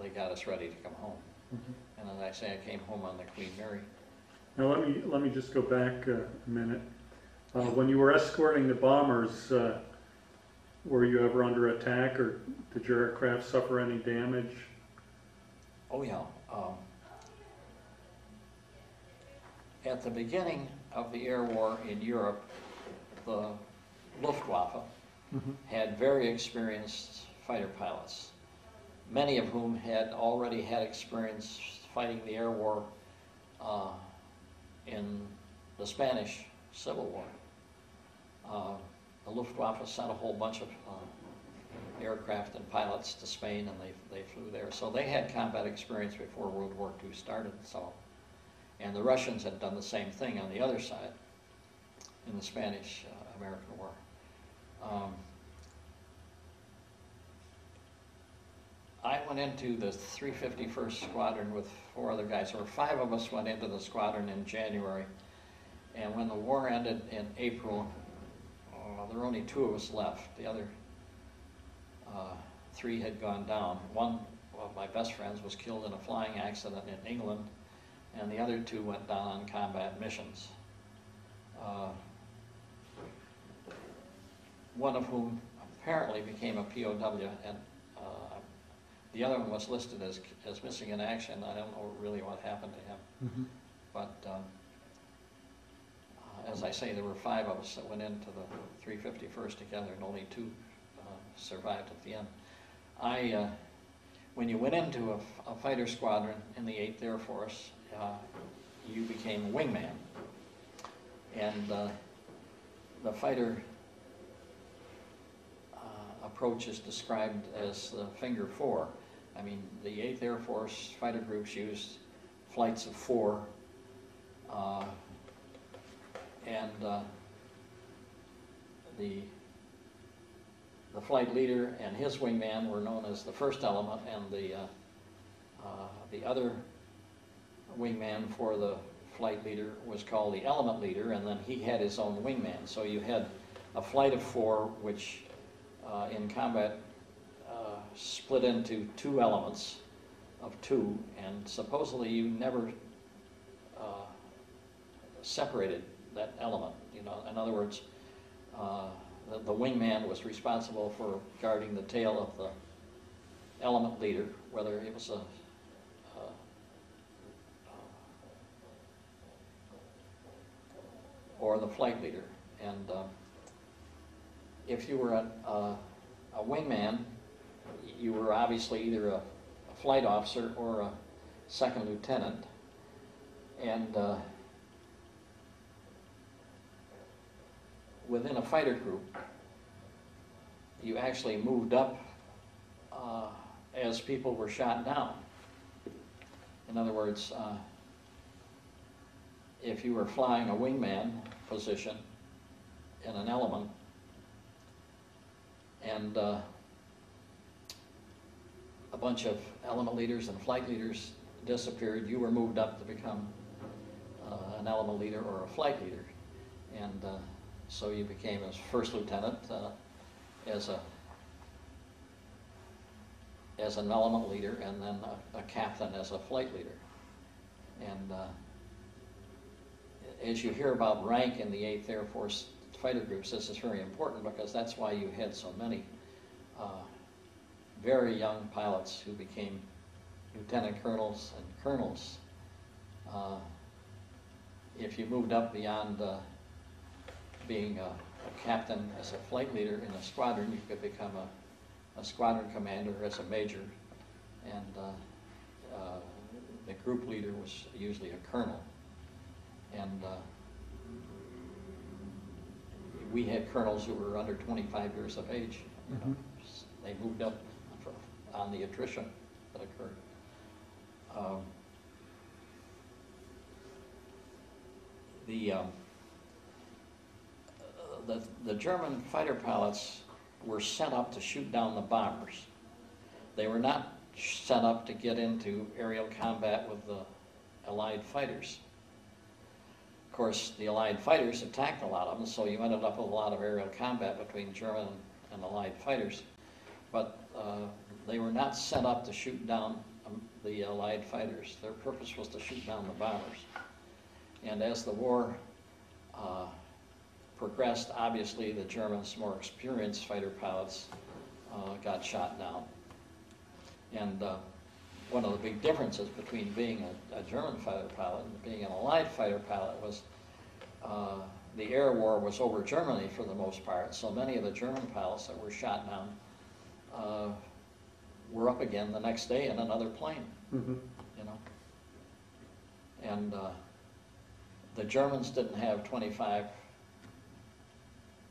they got us ready to come home. Mhm. And as I say, I came home on the Queen Mary. Now, let me, let me just go back uh, a minute. Uh, When you were escorting the bombers, uh, were you ever under attack, or did your aircraft suffer any damage? Oh, yeah. Um, at the beginning of the air war in Europe, the Luftwaffe had very experienced fighter pilots, many of whom had already had experience fighting the air war uh, in the Spanish Civil War. Uh, the Luftwaffe sent a whole bunch of uh, aircraft and pilots to Spain, and they, they flew there. So they had combat experience before World War II started. So, and the Russians had done the same thing on the other side in the Spanish-American War. Um, I went into the 351st Squadron with four other guys, or five of us went into the squadron in January. And when the war ended in April, uh, there were only two of us left. The other uh, three had gone down. One of my best friends was killed in a flying accident in England, and the other two went down on combat missions. Uh, one of whom apparently became a POW, and the other one was listed as, as missing in action. I don't know really what happened to him. But um, uh, as I say, there were five of us that went into the 351st together, and only two uh, survived at the end. I, uh, when you went into a fighter squadron in the 8th Air Force, uh, you became a wingman. And uh, the fighter uh, approach is described as the finger four. I mean, the 8th Air Force fighter groups used flights of four uh, and uh, the the flight leader and his wingman were known as the first element, and the uh, uh, the other wingman for the flight leader was called the element leader, and then he had his own wingman. So you had a flight of four, which uh, in combat split into two elements of two, and supposedly you never uh, separated that element. You know, in other words, uh, the, the wingman was responsible for guarding the tail of the element leader, whether it was a, uh, or the flight leader. And uh, if you were a, a, a wingman, you were obviously either a, a flight officer or a second lieutenant. And uh, within a fighter group, you actually moved up uh, as people were shot down. In other words, uh, if you were flying a wingman position in an element, and uh, a bunch of element leaders and flight leaders disappeared, you were moved up to become uh, an element leader or a flight leader. And uh, so you became a first lieutenant uh, as a as an element leader, and then a, a captain as a flight leader. And uh, as you hear about rank in the 8th Air Force fighter groups, this is very important because that's why you had so many uh, very young pilots who became lieutenant colonels and colonels. Uh, if you moved up beyond uh, being a, a captain as a flight leader in a squadron, you could become a, a squadron commander as a major, and uh, uh, the group leader was usually a colonel. And uh, we had colonels who were under 25 years of age. You know, they moved up on the attrition that occurred. Um, the, um, the the German fighter pilots were sent up to shoot down the bombers. They were not sent up to get into aerial combat with the Allied fighters. Of course, the Allied fighters attacked a lot of them, so you ended up with a lot of aerial combat between German and Allied fighters. But uh, they were not sent up to shoot down um, the Allied fighters. Their purpose was to shoot down the bombers. And as the war uh, progressed, obviously the Germans' more experienced fighter pilots uh, got shot down. And uh, one of the big differences between being a, a German fighter pilot and being an Allied fighter pilot was uh, the air war was over Germany for the most part, so many of the German pilots that were shot down uh, were up again the next day in another plane, Mhm. you know. And uh, the Germans didn't have 25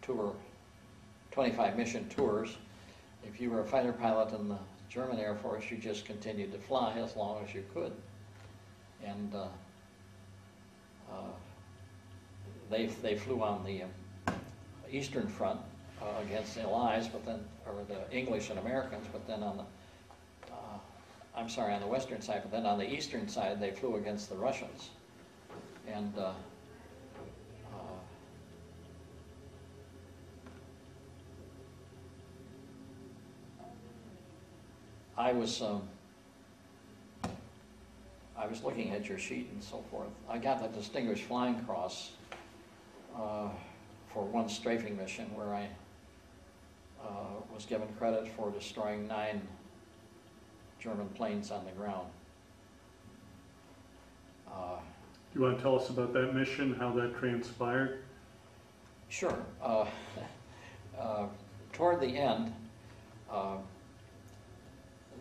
tour, 25 mission tours. If you were a fighter pilot in the German Air Force, you just continued to fly as long as you could. And uh, uh, they, they flew on the uh, Eastern Front uh, against the Allies, but then, or the English and Americans, but then on the, I'm sorry, on the Western side, but then on the Eastern side, they flew against the Russians. And uh, uh, I was, um, I was looking at your sheet and so forth. I got the Distinguished Flying Cross uh, for one strafing mission where I uh, was given credit for destroying nine German planes on the ground. Uh, You want to tell us about that mission, how that transpired? Sure. Uh, uh, Toward the end, uh,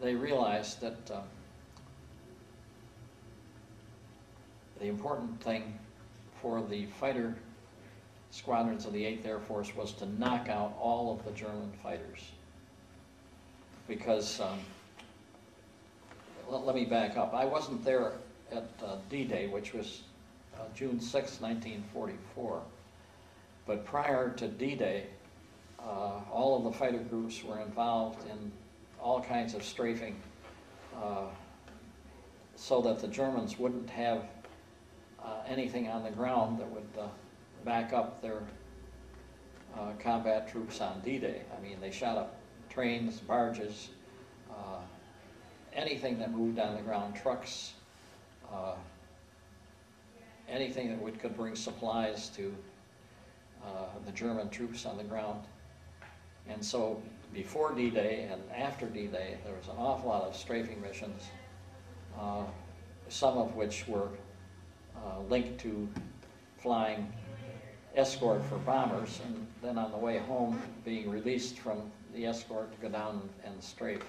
they realized that uh, the important thing for the fighter squadrons of the 8th Air Force was to knock out all of the German fighters. Because, um, let, let me back up. I wasn't there at uh, D-Day, which was uh, June 6, 1944. But prior to D-Day, uh, all of the fighter groups were involved in all kinds of strafing uh, so that the Germans wouldn't have uh, anything on the ground that would uh, back up their combat troops on D-Day. I mean, they shot up trains, barges, anything that moved on the ground, trucks, uh, anything that would, could bring supplies to uh, the German troops on the ground. And so before D-Day and after D-Day, there was an awful lot of strafing missions, uh, some of which were uh, linked to flying escort for bombers, and then on the way home, being released from the escort to go down and strafe.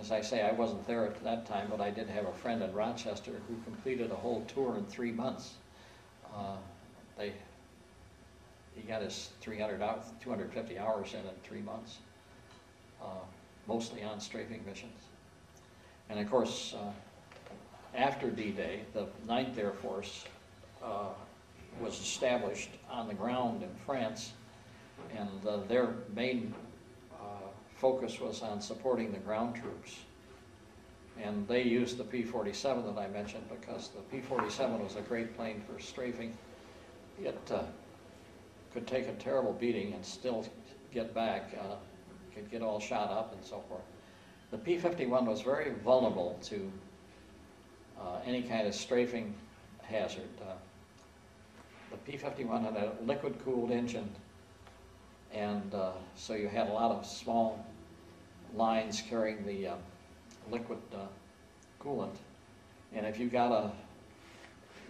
As I say, I wasn't there at that time, but I did have a friend in Rochester who completed a whole tour in three months. Uh, They, he got his 300 hours, 250 hours in in three months, uh, mostly on strafing missions. And of course, uh, after D-Day, the 9th Air Force uh, was established on the ground in France, and uh, their main focus was on supporting the ground troops. And they used the P-47 that I mentioned because the P-47 was a great plane for strafing. It uh, could take a terrible beating and still get back, uh, could get all shot up and so forth. The P-51 was very vulnerable to uh, any kind of strafing hazard. Uh, the P-51 had a liquid-cooled engine, and uh, so you had a lot of small lines carrying the uh, liquid uh, coolant. And if you got a,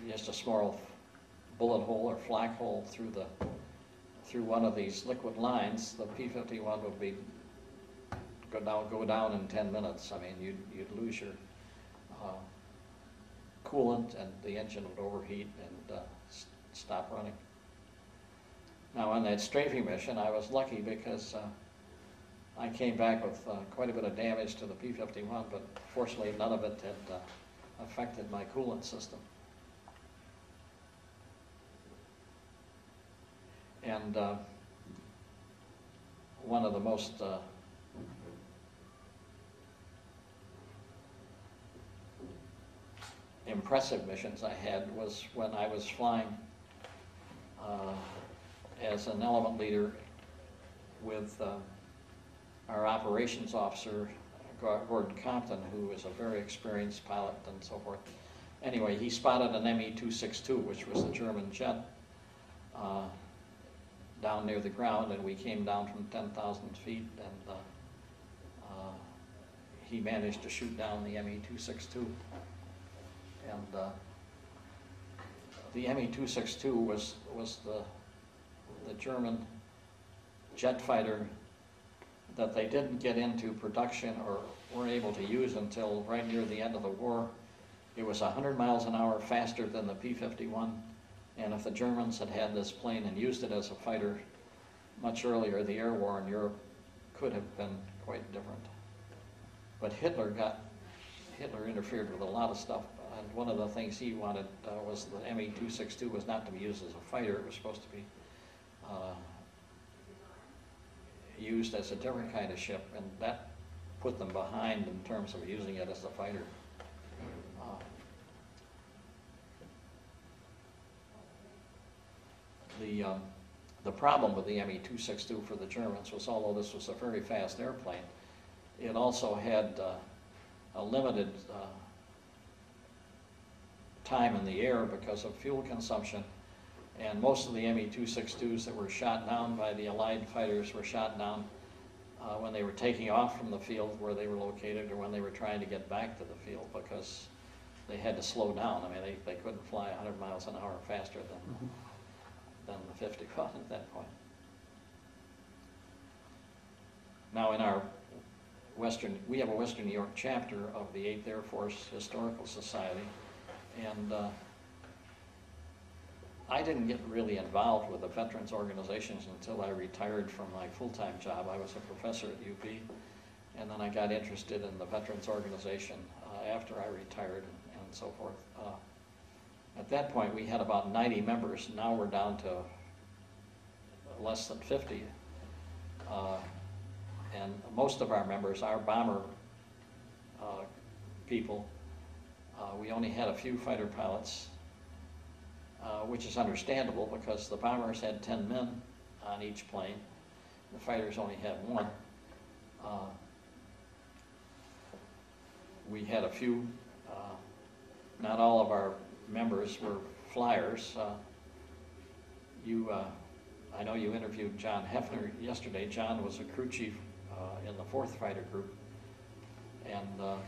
just a small bullet hole or flak hole through the, through one of these liquid lines, the P-51 would be, go down, go down in 10 minutes. I mean, you'd, you'd lose your uh, coolant and the engine would overheat and uh, stop running. Now, on that strafing mission, I was lucky because uh, I came back with uh, quite a bit of damage to the P-51, but fortunately, none of it had uh, affected my coolant system. And uh, one of the most uh, impressive missions I had was when I was flying uh, as an element leader with uh, our operations officer, Gordon Compton, who is a very experienced pilot and so forth. Anyway, he spotted an ME-262, which was a German jet, uh, down near the ground, and we came down from 10,000 feet, and uh, uh, he managed to shoot down the ME-262. And uh, the ME-262 was, was the, the German jet fighter that they didn't get into production or weren't able to use until right near the end of the war. It was 100 miles an hour faster than the P-51, and if the Germans had had this plane and used it as a fighter much earlier, the air war in Europe could have been quite different. But Hitler got, Hitler interfered with a lot of stuff, and one of the things he wanted uh, was the ME-262 was not to be used as a fighter, it was supposed to be uh, used as a different kind of ship, and that put them behind in terms of using it as a fighter. Uh, The, um, the problem with the ME-262 for the Germans was although this was a very fast airplane, it also had uh, a limited uh, time in the air because of fuel consumption. And most of the ME-262s that were shot down by the Allied fighters were shot down uh, when they were taking off from the field where they were located or when they were trying to get back to the field because they had to slow down. I mean, they, they couldn't fly 100 miles an hour faster than, than the 51 at that point. Now, in our Western, we have a Western New York chapter of the 8th Air Force Historical Society, and uh, I didn't get really involved with the veterans organizations until I retired from my full-time job. I was a professor at UB, and then I got interested in the veterans organization uh, after I retired and, and so forth. Uh, at that point, we had about 90 members. Now we're down to less than 50. Uh, and most of our members are bomber uh, people. Uh, we only had a few fighter pilots, uh, which is understandable because the bombers had 10 men on each plane. The fighters only had one. Uh, we had a few, uh, not all of our members were flyers. Uh, you, uh, I know you interviewed John Hefner yesterday. John was a crew chief in the 4th Fighter Group. And,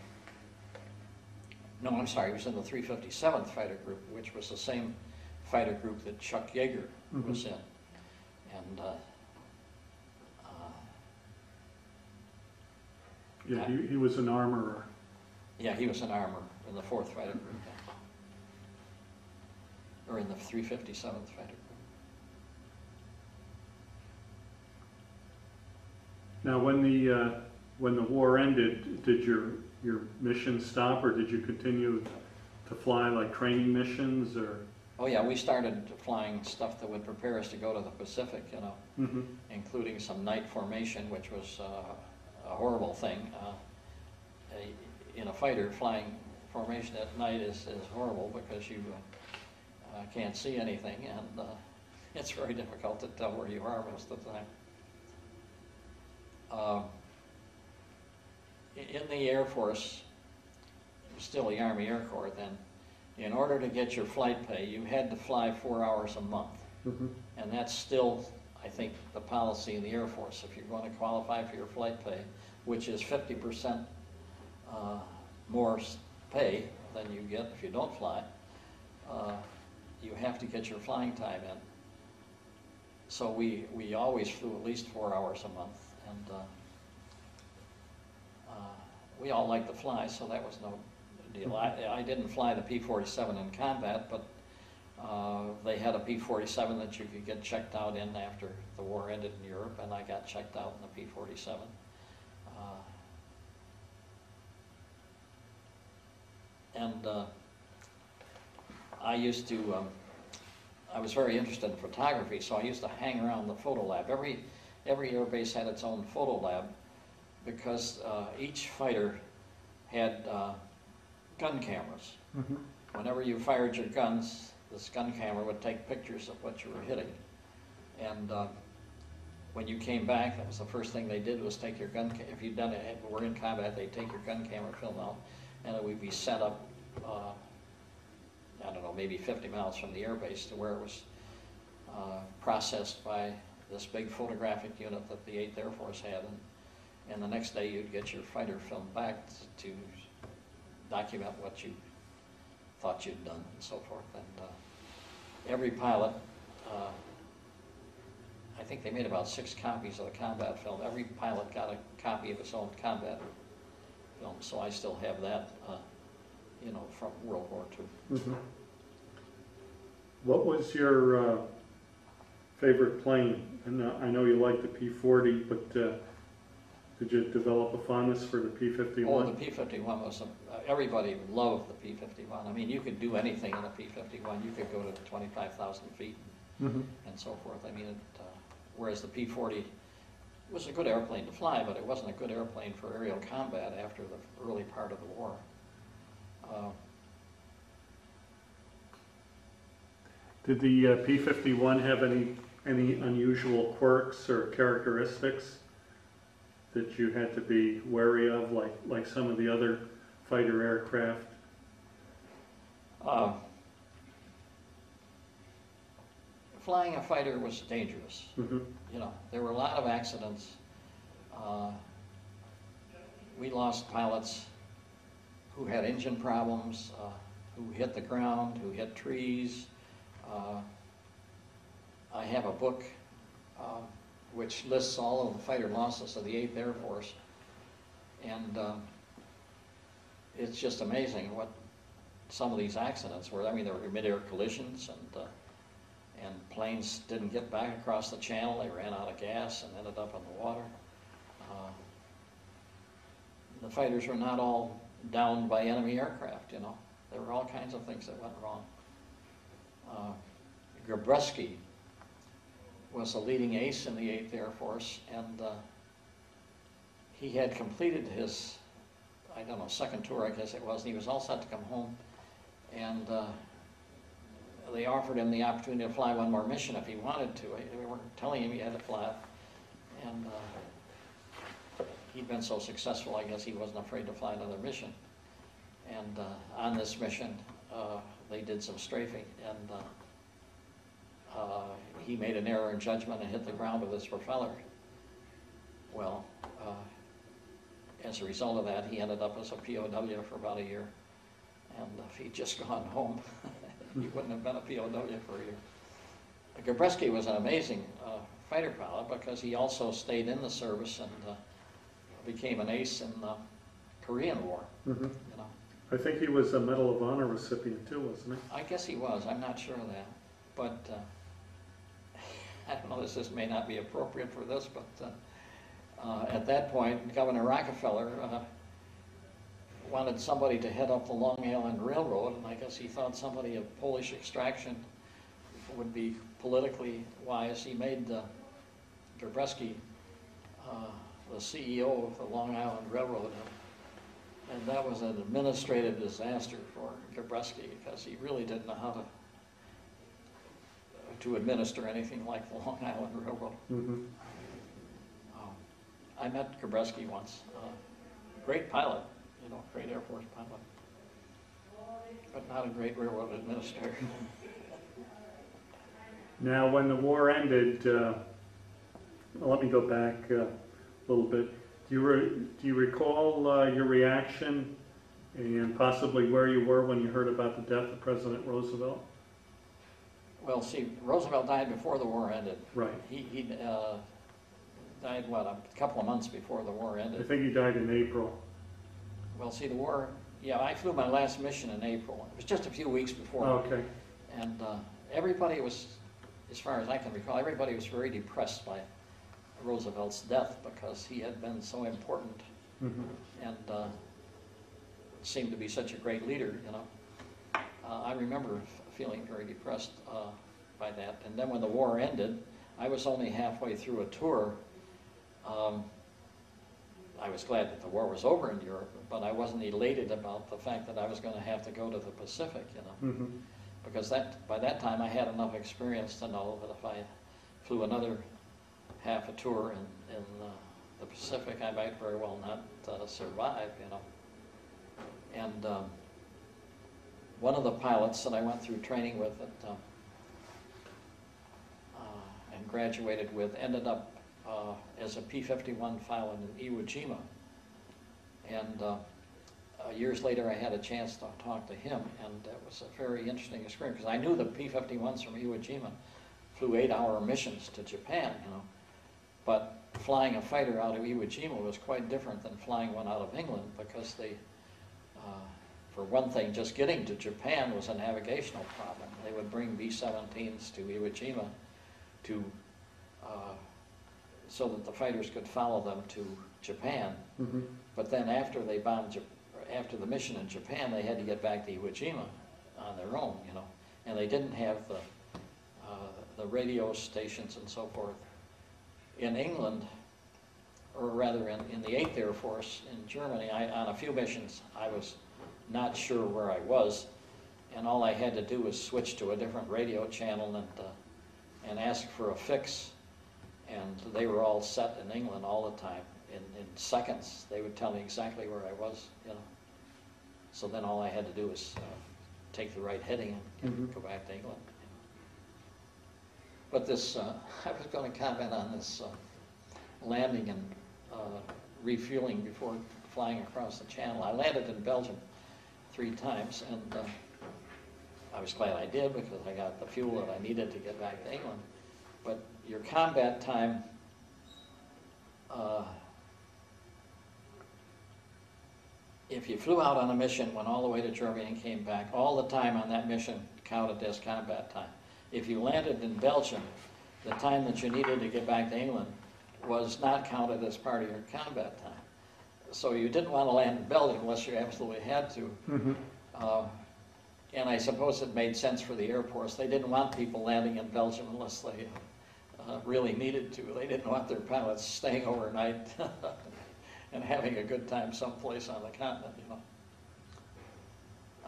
no, I'm sorry, he was in the 357th Fighter Group, which was the same fighter group that Chuck Yeager was in. And, uh, uh, Yeah, he, he was an armorer. yeah, he was an armorer in the 4th Fighter Group. Or in the 357th Fighter Group. Now, when the, uh, when the war ended, did your, your mission stop or did you continue to fly like training missions or? Oh, yeah, we started flying stuff that would prepare us to go to the Pacific, you know. Mhm. including some night formation, which was uh, a horrible thing. Uh, a- In a fighter, flying formation at night is, is horrible because you uh, can't see anything and uh, it's very difficult to tell where you are most of the time. Uh, In the Air Force, still the Army Air Corps then, in order to get your flight pay, you had to fly four hours a month. Mhm. And that's still, I think, the policy in the Air Force. If you're going to qualify for your flight pay, which is fifty percent uh, more pay than you get if you don't fly, uh, you have to get your flying time in. So we, we always flew at least four hours a month, and uh, uh, we all liked to fly, so that was no deal. I, I didn't fly the P-47 in combat, but uh, they had a P-47 that you could get checked out in after the war ended in Europe, and I got checked out in the P-47. Uh, And uh, I used to, um, I was very interested in photography, so I used to hang around the photo lab. Every, every air base had its own photo lab because uh, each fighter had uh, gun cameras. Mhm. Whenever you fired your guns, this gun camera would take pictures of what you were hitting. And uh, when you came back, that was the first thing they did was take your gun, ca- if you'd done it, if we were in combat, they'd take your gun camera film out and it would be set up, uh, I don't know, maybe 50 miles from the air base to where it was uh, processed by this big photographic unit that the 8th Air Force had. And, and the next day you'd get your fighter film back to document what you thought you'd done and so forth. And uh, every pilot, uh, I think they made about six copies of the combat film. Every pilot got a copy of his own combat film, so I still have that, uh, you know, from World War II. Mhm. What was your uh, favorite plane? And uh, I know you like the P-40, but uh, did you develop a fondness for the P-51? Oh, the P-51? P-51 was, a- everybody loved the P-51. I mean, you could do anything in a P-51. You could go to 25,000 feet Mhm. and so forth. I mean, it, uh, whereas the P-40 was a good airplane to fly, but it wasn't a good airplane for aerial combat after the early part of the war. Uh, Did the uh, P-51 have any, any unusual quirks or characteristics that you had to be wary of, like, like some of the other fighter aircraft? uh, Flying a fighter was dangerous. Mhm. you know, there were a lot of accidents. Uh, We lost pilots who had engine problems, uh, who hit the ground, who hit trees. Uh, I have a book uh, which lists all of the fighter losses of the 8th Air Force. And uh, it's just amazing what some of these accidents were. I mean, there were mid-air collisions and uh, and planes didn't get back across the channel. They ran out of gas and ended up in the water. Uh, the fighters were not all downed by enemy aircraft, you know. There were all kinds of things that went wrong. Uh, Gabreski was a leading ace in the 8th Air Force, and uh, he had completed his, I don't know, second tour, I guess it was, and he was all set to come home. And uh, they offered him the opportunity to fly one more mission if he wanted to. They weren't telling him he had to fly. And uh, he'd been so successful, I guess he wasn't afraid to fly another mission. And uh, on this mission, uh, they did some strafing, and uh, uh, he made an error in judgment and hit the ground with his propeller. Well, as a result of that, he ended up as a POW for about a year. And if he'd just gone home, he wouldn't have been a POW for a year. Gabreski was an amazing uh, fighter pilot because he also stayed in the service and uh, became an ace in the Korean War, Mhm. you know. I think he was a Medal of Honor recipient too, wasn't he? I guess he was, I'm not sure of that. But, uh, I don't know, this, this may not be appropriate for this, but uh, at that point, Governor Rockefeller uh, wanted somebody to head up the Long Island Railroad, and I guess he thought somebody of Polish extraction would be politically wise. He made uh, uh, the CEO of the Long Island Railroad, and, that was an administrative disaster for Gabreski because he really didn't know how to to administer anything like the Long Island Railroad. Mhm. Um, I met Gabreski once. Uh, great pilot, you know, great Air Force pilot. but not a great railroad administrator. Now, when the war ended, uh, let me go back uh, a little bit. Do you, re- do you recall uh, your reaction and possibly where you were when you heard about the death of President Roosevelt? Well, see, Roosevelt died before the war ended. Right. He, he uh, died, what, a couple of months before the war ended. I ended. think he died in April. Well, see, the war, yeah, I flew my last mission in April. It was just a few weeks before. Okay. And uh, everybody was, as far as I can recall, everybody was very depressed by Roosevelt's death because he had been so important Mhm. and uh, seemed to be such a great leader, you know. Uh, I remember f- feeling very depressed uh, by that. And then when the war ended, I was only halfway through a tour. Um, I was glad that the war was over in Europe, but I wasn't elated about the fact that I was going to have to go to the Pacific, you know Mhm. because that, by that time I had enough experience to know that if I flew another half a tour in, in uh, the Pacific, I might very well not uh, survive, you know. And um, one of the pilots that I went through training with at, um, uh, and graduated with ended up uh, as a P-51 pilot in Iwo Jima. And uh, uh, years later, I had a chance to talk to him, and it was a very interesting experience because I knew the P-51s from Iwo Jima flew eight-hour missions to Japan, you know, but flying a fighter out of Iwo Jima was quite different than flying one out of England because they, uh, for one thing, just getting to Japan was a navigational problem. They would bring B-17s to Iwo Jima to, uh, so that the fighters could follow them to Japan. Mhm. But then after they bombed, Jap- after the mission in Japan, they had to get back to Iwo Jima on their own, you know. And they didn't have the, uh, the radio stations and so forth. In England, or rather in, in the 8th Air Force in Germany, I, on a few missions, I was not sure where I was. And all I had to do was switch to a different radio channel and, uh, and ask for a fix. And they were all set in England all the time. In, in seconds, they would tell me exactly where I was, you know. So then all I had to do was uh, take the right heading and Mhm. go back to England. But this, uh, I was going to comment on this uh, landing and uh, refueling before flying across the channel. I landed in Belgium three times, and uh, I was glad I did because I got the fuel that I needed to get back to England. But your combat time, uh, if you flew out on a mission, went all the way to Germany and came back, all the time on that mission counted as combat time. If you landed in Belgium, the time that you needed to get back to England was not counted as part of your combat time. So you didn't want to land in Belgium unless you absolutely had to. Mhm. Uh, And I suppose it made sense for the Air Force. They didn't want people landing in Belgium unless they really needed to. They didn't want their pilots staying overnight and having a good time someplace on the continent, you know.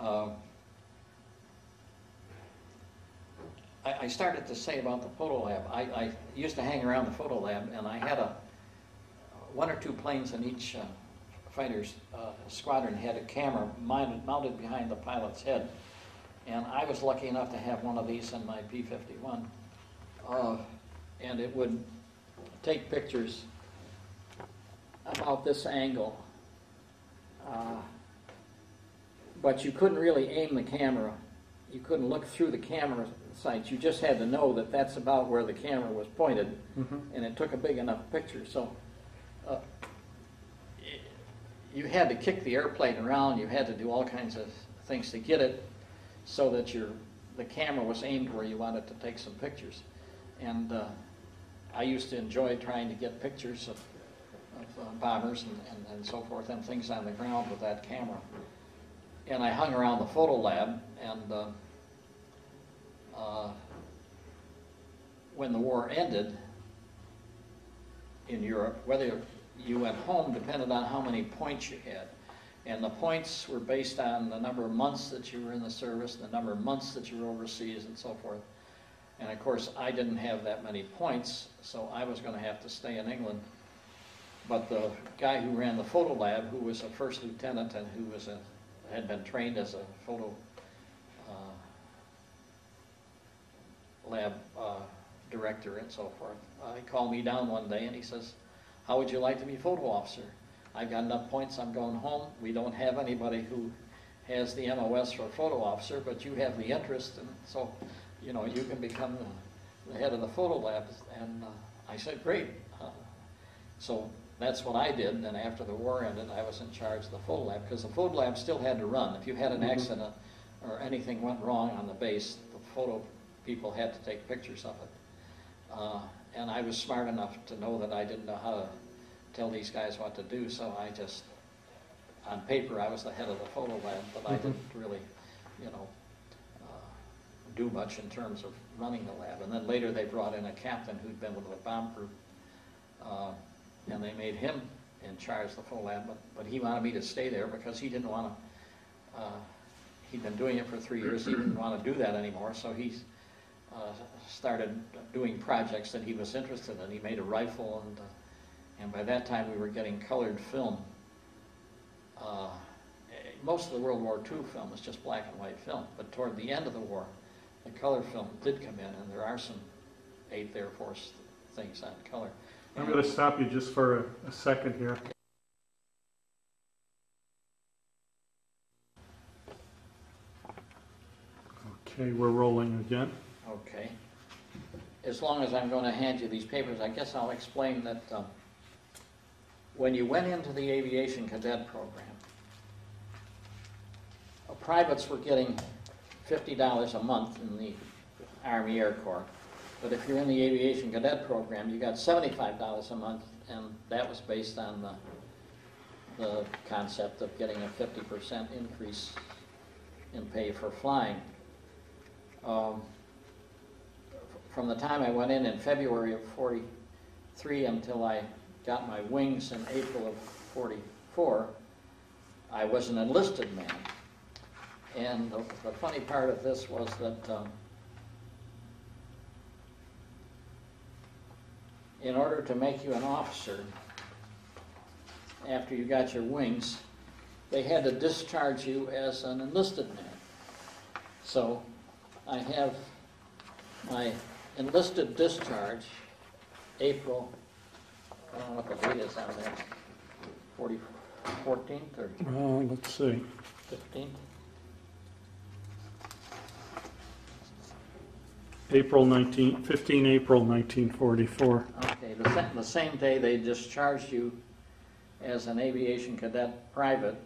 Um, I, I started to say about the photo lab. I, I used to hang around the photo lab, and I had a one or two planes in each uh, fighter's uh, squadron had a camera mounted, mounted behind the pilot's head. And I was lucky enough to have one of these in my P-51. Uh, and it would take pictures about this angle. Uh, but you couldn't really aim the camera. You couldn't look through the camera sights. You just had to know that that's about where the camera was pointed, Mhm. and it took a big enough picture. So uh, you had to kick the airplane around. You had to do all kinds of things to get it so that your the camera was aimed where you wanted to take some pictures. And uh, I used to enjoy trying to get pictures of, of uh, bombers and, and, and so forth and things on the ground with that camera. And I hung around the photo lab and uh, uh, when the war ended in Europe, whether you went home depended on how many points you had. And the points were based on the number of months that you were in the service, the number of months that you were overseas, and so forth. And of course, I didn't have that many points, so I was going to have to stay in England. But the guy who ran the photo lab, who was a first lieutenant and who was a, had been trained as a photo uh, lab uh, director and so forth. Uh, He called me down one day and he says, how would you like to be photo officer? I've got enough points, I'm going home. We don't have anybody who has the MOS for photo officer, but you have the interest, and so, you know, you can become the- the head of the photo lab. And uh, I said, great. Uh, So that's what I did, and then after the war ended, I was in charge of the photo lab, because the photo lab still had to run. If you had an Mhm. accident or anything went wrong on the base, the photo people had to take pictures of it. Uh, And I was smart enough to know that I didn't know how to tell these guys what to do, so I just, on paper, I was the head of the photo lab, but I Mhm. didn't really, you know, do much in terms of running the lab. And then later, they brought in a captain who'd been with the bomb group, uh, and they made him in charge of the photo lab, but, but he wanted me to stay there because he didn't want to, uh, he'd been doing it for three years, he didn't want to do that anymore, so he uh, started doing projects that he was interested in. He made a rifle, and, uh, and by that time, we were getting colored film. Uh, Most of the World War II film was just black and white film, but toward the end of the war, the color film did come in, and there are some Eighth Air Force things on color. I'm going to stop you just for a, a second here. Okay, we're rolling again. Okay. As long as I'm going to hand you these papers, I guess I'll explain that um, when you went into the aviation cadet program, privates were getting $50 a month in the Army Air Corps. But if you're in the aviation cadet program, you got $75 a month, and that was based on the, the concept of getting a 50% increase in pay for flying. Um, from the time I went in in February of 43 until I got my wings in April of 44, I was an enlisted man. And the, the funny part of this was that um, in order to make you an officer, after you got your wings, they had to discharge you as an enlisted man. So I have my enlisted discharge, April, I don't know what the date is on there, 40, 14th or Uh, let's see. 15th? April 19, 15 April 1944. Okay, the sa- the same day they discharged you as an aviation cadet private,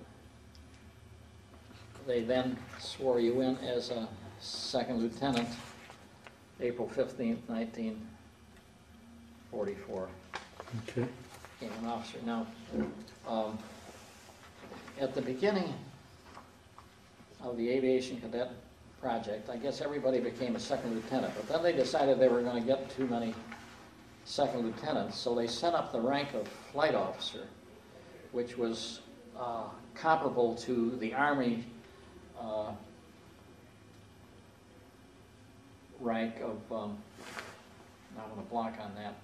they then swore you in as a second lieutenant, April 15th, 1944. Okay. became an officer. Now, um, at the beginning of the aviation cadet project, I guess everybody became a second lieutenant, but then they decided they were going to get too many second lieutenants, so they set up the rank of flight officer, which was uh, comparable to the Army uh, rank of, um, I want to block on that,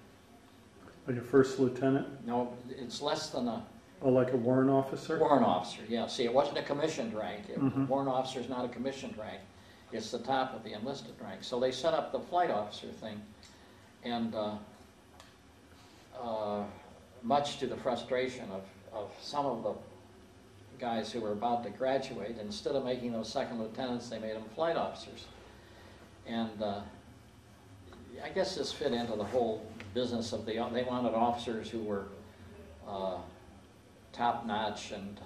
Like a first lieutenant? no, it's less than a Oh, like a warrant officer? warrant officer, yeah. See, it wasn't a commissioned rank. It- Mhm. Warrant officer is not a commissioned rank. It's the top of the enlisted rank. So they set up the flight officer thing, and uh, uh, much to the frustration of, of some of the guys who were about to graduate, instead of making those second lieutenants, they made them flight officers. And uh, I guess this fit into the whole business of the, they wanted officers who were uh, top-notch and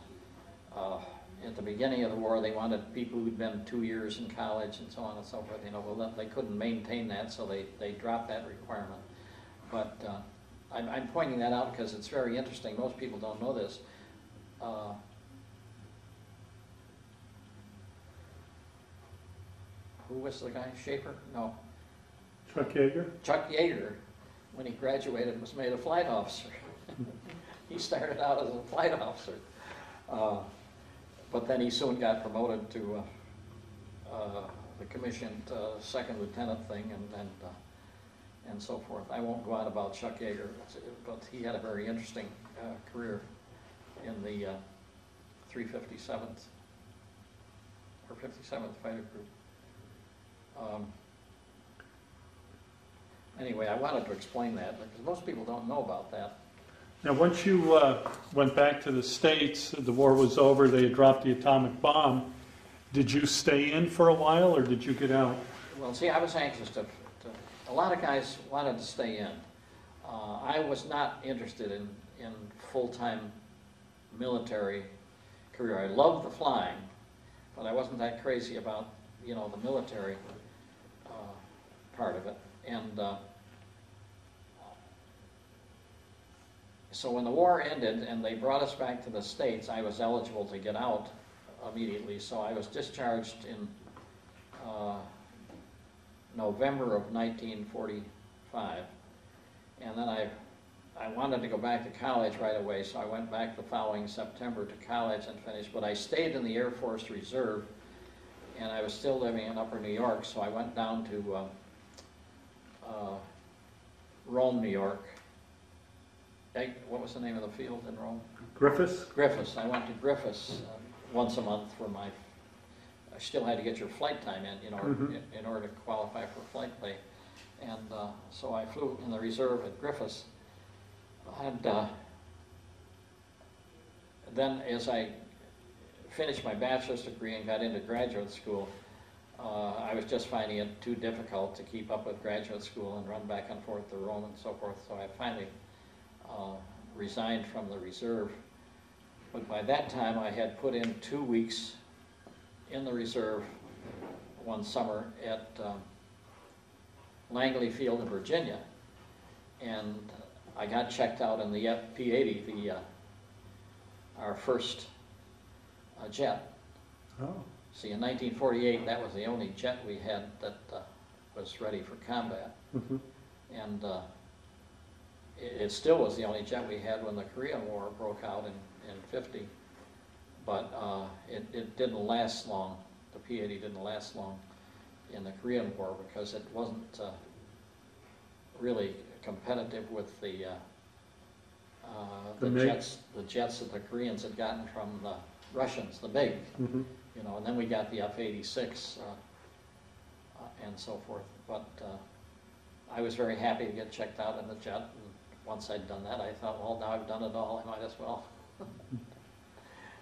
uh, at the beginning of the war, they wanted people who'd been two years in college and so on and so forth, you know, well, they couldn't maintain that, so they, they dropped that requirement. But uh, I'm, I'm pointing that out because it's very interesting, most people don't know this. Uh, Who was the guy, Schaefer? No, Chuck Yeager? Chuck Yeager, when he graduated, was made a flight officer. he started out as a flight officer, uh, but then he soon got promoted to uh, uh, the commissioned uh, second lieutenant thing and and, and so forth. I won't go on about Chuck Yeager, but he had a very interesting career in the uh, 357th or 57th Fighter Group. Um, Anyway, I wanted to explain that, because most people don't know about that. Now, once you uh, went back to the States, the war was over, they had dropped the atomic bomb. Did you stay in for a while, or did you get out? Well, see, I was anxious to, to, a lot of guys wanted to stay in. Uh, I was not interested in, in full-time military career. I loved the flying, but I wasn't that crazy about, you know, the military uh, part of it. And uh, so when the war ended and they brought us back to the States, I was eligible to get out immediately. So I was discharged in uh, November of 1945. And then I, I wanted to go back to college right away, so I went back the following September to college and finished. But I stayed in the Air Force Reserve, and I was still living in Upper New York, so I went down to uh, uh, Rome, New York. What was the name of the field in Rome? Griffiss? Griffiss. I went to Griffiss uh, once a month for my, I still had to get your flight time in, you know, Mhm. in, in order to qualify for flight pay. And uh, so I flew in the reserve at Griffiss. And uh, then as I finished my bachelor's degree and got into graduate school, uh, I was just finding it too difficult to keep up with graduate school and run back and forth to Rome and so forth. So I finally uh, resigned from the reserve. But by that time, I had put in two weeks in the reserve one summer at um, Langley Field in Virginia. And I got checked out in the P-80, the, uh, our first uh, jet. Oh. See, in 1948, that was the only jet we had that uh, was ready for combat. Mhm. And uh, it, it still was the only jet we had when the Korean War broke out in, in 50. But uh, it, it didn't last long. The P-80 didn't last long in the Korean War because it wasn't uh, really competitive with the, uh, uh, The the jets, the jets that the Koreans had gotten from the Russians, the MiG Mhm. you know, and then we got the F-86 uh, uh, and so forth. But uh, I was very happy to get checked out in the jet, once I'd done that, I thought, well, now I've done it all, I might as well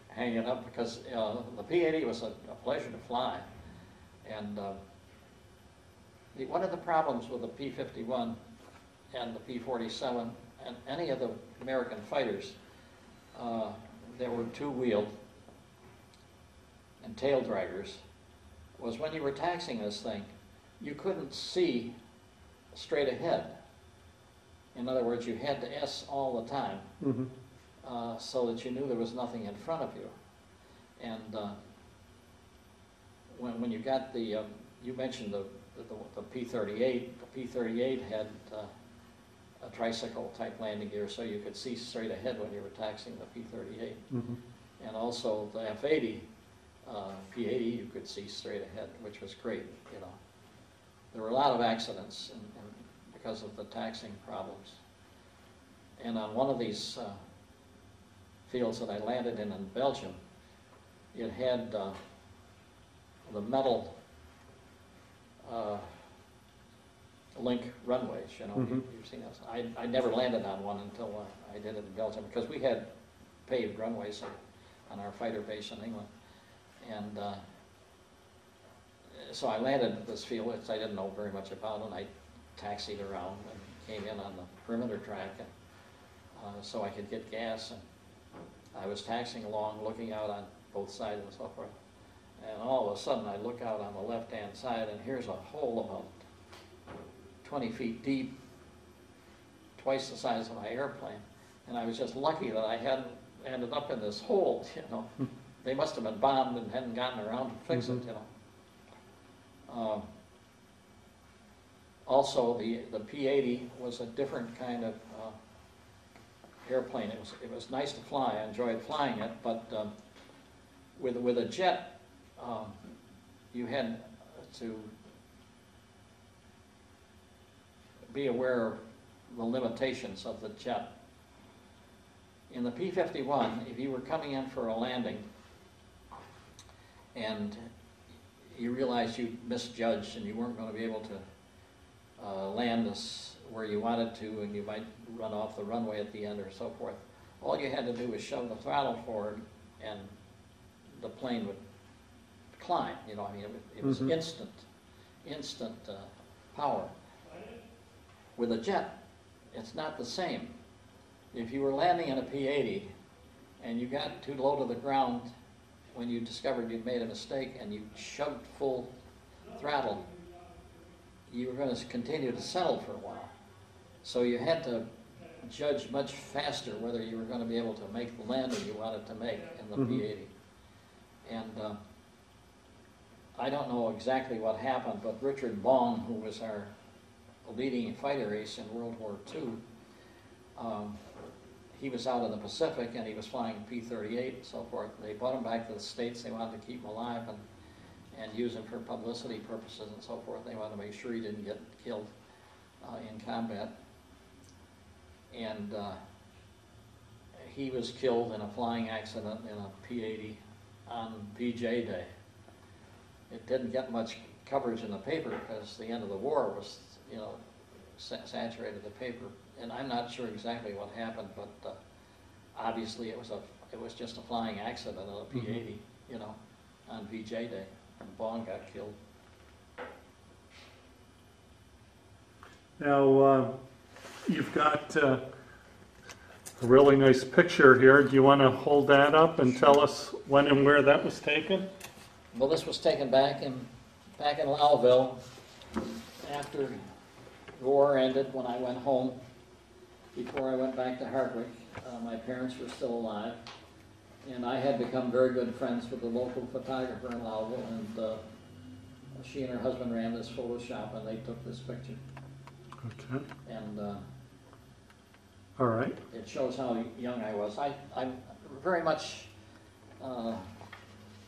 hang it up, because uh, the P-80 was a a pleasure to fly. And uh, the- one of the problems with the P-51 and the P-47 and any of the American fighters, uh, they were two-wheeled, and tail draggers was when you were taxing this thing, you couldn't see straight ahead. In other words, you had to S all the time Mhm. uh, so that you knew there was nothing in front of you. And uh, when, when you got the, um, you mentioned the, the, the P-38, the P-38 had uh, a tricycle type landing gear so you could see straight ahead when you were taxing the P-38. Mhm. And also the F-80, uh, P-80, you could see straight ahead, which was great, you know. There were a lot of accidents in, because of the taxing problems. And on one of these uh, fields that I landed in in Belgium, it had uh, the metal uh, link runways, you know, you- Mhm. you've seen those. I, I never landed on one until uh, I did it in Belgium, because we had paved runways on our fighter base in England. And uh, so I landed at this field, which I didn't know very much about, and I taxied around and came in on the perimeter track and, uh, so I could get gas. And I was taxiing along, looking out on both sides and so forth. And all of a sudden, I look out on the left-hand side, and here's a hole about 20 feet deep, twice the size of my airplane. And I was just lucky that I hadn't ended up in this hole, you know. They must have been bombed and hadn't gotten around to fix it, Mhm. you know. Um, Also, the, the P-80 was a different kind of uh, airplane. It was, it was nice to fly, I enjoyed flying it, but um, with, with a jet, um, you had to be aware of the limitations of the jet. In the P-51, if you were coming in for a landing and you realized you misjudged and you weren't gonna be able to uh, land us where you wanted to, and you might run off the runway at the end or so forth. All you had to do was shove the throttle forward, and the plane would climb, you know, I mean, it was- it was Mhm. instant, instant uh, power. With a jet, it's not the same. If you were landing in a P-80 and you got too low to the ground when you discovered you'd made a mistake and you shoved full throttle, you were going to continue to settle for a while. So you had to judge much faster whether you were going to be able to make the landing you wanted to make in the Mhm. P-80. And uh, I don't know exactly what happened, but Richard Bong, who was our leading fighter ace in World War II, um, he was out in the Pacific and he was flying P-38 and so forth. They brought him back to the States. They wanted to keep him alive and, and use him for publicity purposes and so forth. They wanted to make sure he didn't get killed uh, in combat. And uh, he was killed in a flying accident in a P-80 on VJ Day. It didn't get much coverage in the paper because the end of the war was, you know, saturated the paper. And I'm not sure exactly what happened, but uh, obviously it was a, it was just a flying accident on a P-80, you know, on VJ Day. And Bong got killed. Now, uh, you've got uh, a really nice picture here. Do you want to hold that up and tell us when and where that was taken? Well, this was taken back in, back in Lowville after the war ended, when I went home, before I went back to Hartwick. Uh, my parents were still alive, and I had become very good friends with the local photographer in Lowville, and uh, she and her husband ran this photo shop, and they took this picture. Okay, And uh, all right. it shows how young I was. I, I'm very much uh,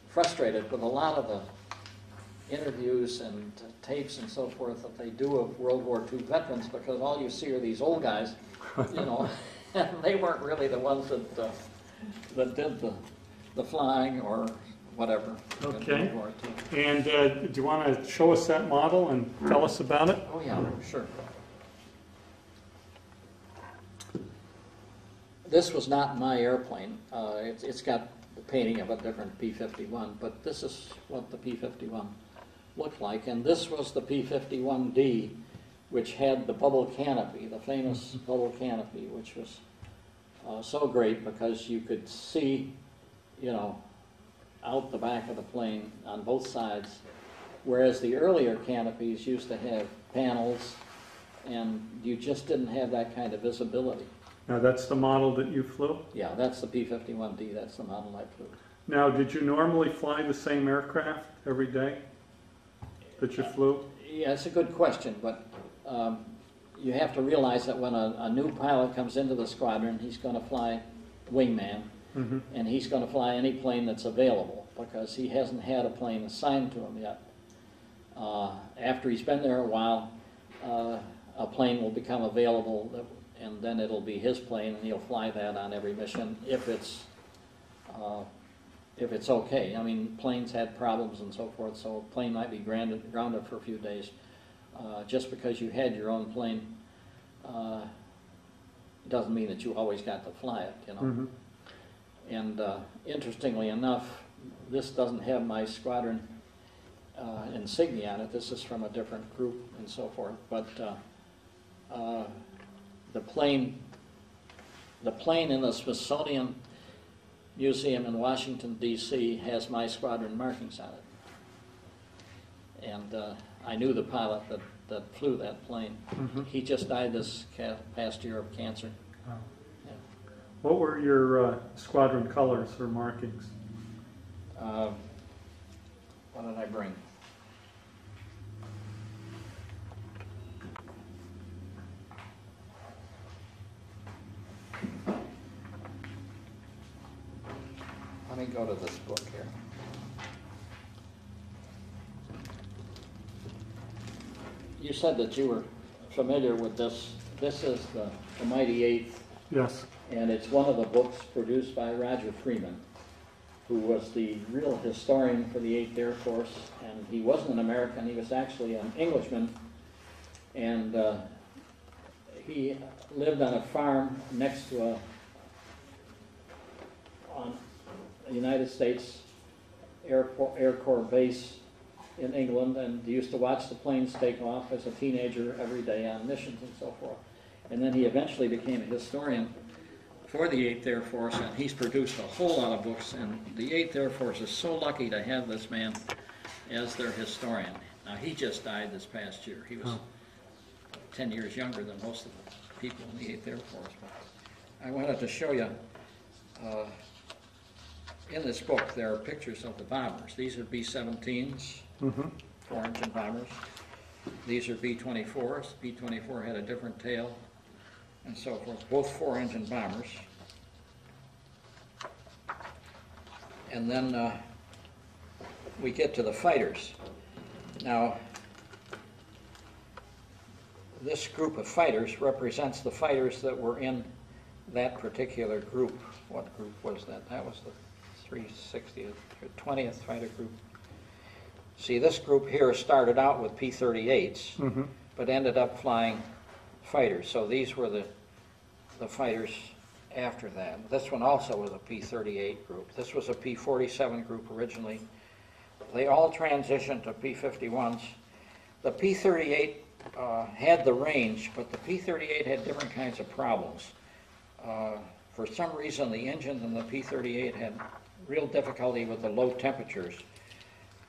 frustrated with a lot of the interviews and tapes and so forth that they do of World War II veterans because all you see are these old guys, you know, and they weren't really the ones that, uh, that did the, the flying or whatever. Okay. World War II. And uh, do you want to show us that model and tell us about it? Oh, yeah, sure. This was not my airplane. Uh, it's, it's got the painting of a different P-51, but this is what the P-51 looked like. And this was the P-51D, which had the bubble canopy, the famous bubble canopy, which was uh, so great because you could see, you know, out the back of the plane on both sides whereas the earlier canopies used to have panels, and you just didn't have that kind of visibility. Now, that's the model that you flew? Yeah, that's the P-51D, that's the model I flew. Now, did you normally fly the same aircraft every day that you flew? Yeah, it's a good question, but um, you have to realize that when a, a new pilot comes into the squadron, he's going to fly wingman, Mm-hmm. and he's going to fly any plane that's available because he hasn't had a plane assigned to him yet. Uh, after he's been there a while, uh, a plane will become available, that- and then it'll be his plane, and he'll fly that on every mission if it's uh, if it's okay. I mean, planes had problems and so forth, so a plane might be grounded, grounded for a few days. Uh, just because you had your own plane uh, doesn't mean that you always got to fly it, you know. Mm-hmm. And uh, interestingly enough, this doesn't have my squadron uh, insignia on it. This is from a different group and so forth. But uh, uh, the plane, the plane in the Smithsonian Museum in Washington D.C. has my squadron markings on it. And uh, I knew the pilot that, that flew that plane. Mm-hmm. He just died this ca- past year of cancer. Yeah. What were your uh, squadron colors or markings? Uh, What did I bring? Let me go to this book here. You said that you were familiar with this. This is the the Mighty Eighth Yes. and it's one of the books produced by Roger Freeman, who was the real historian for the 8th Air Force, and he wasn't an American, he was actually an Englishman, and uh, he lived on a farm next to a, on a United States Air, Air Corps base in England, and used to watch the planes take off as a teenager every day on missions and so forth. And then he eventually became a historian for the 8th Air Force, and he's produced a whole lot of books, and the 8th Air Force is so lucky to have this man as their historian. Now, he just died this past year. He was Oh. 10 years younger than most of the people in the 8th Air Force. But I wanted to show you, uh, in this book, there are pictures of the bombers. These are B-17s, Mhm. four-engine bombers. These are B-24s. B-24 had a different tail and so forth, both four-engine bombers. And then uh, we get to the fighters. Now, this group of fighters represents the fighters that were in that particular group. What group was that? That was the 360th, or 20th Fighter Group. See, this group here started out with P-38s, Mhm. but ended up flying fighters. So these were the, the fighters after that. This one also was a P-38 group. This was a P-47 group originally. They all transitioned to P-51s. The P-38 uh, had the range, but the P-38 had different kinds of problems. Uh, For some reason, the engines in the P-38 had real difficulty with the low temperatures.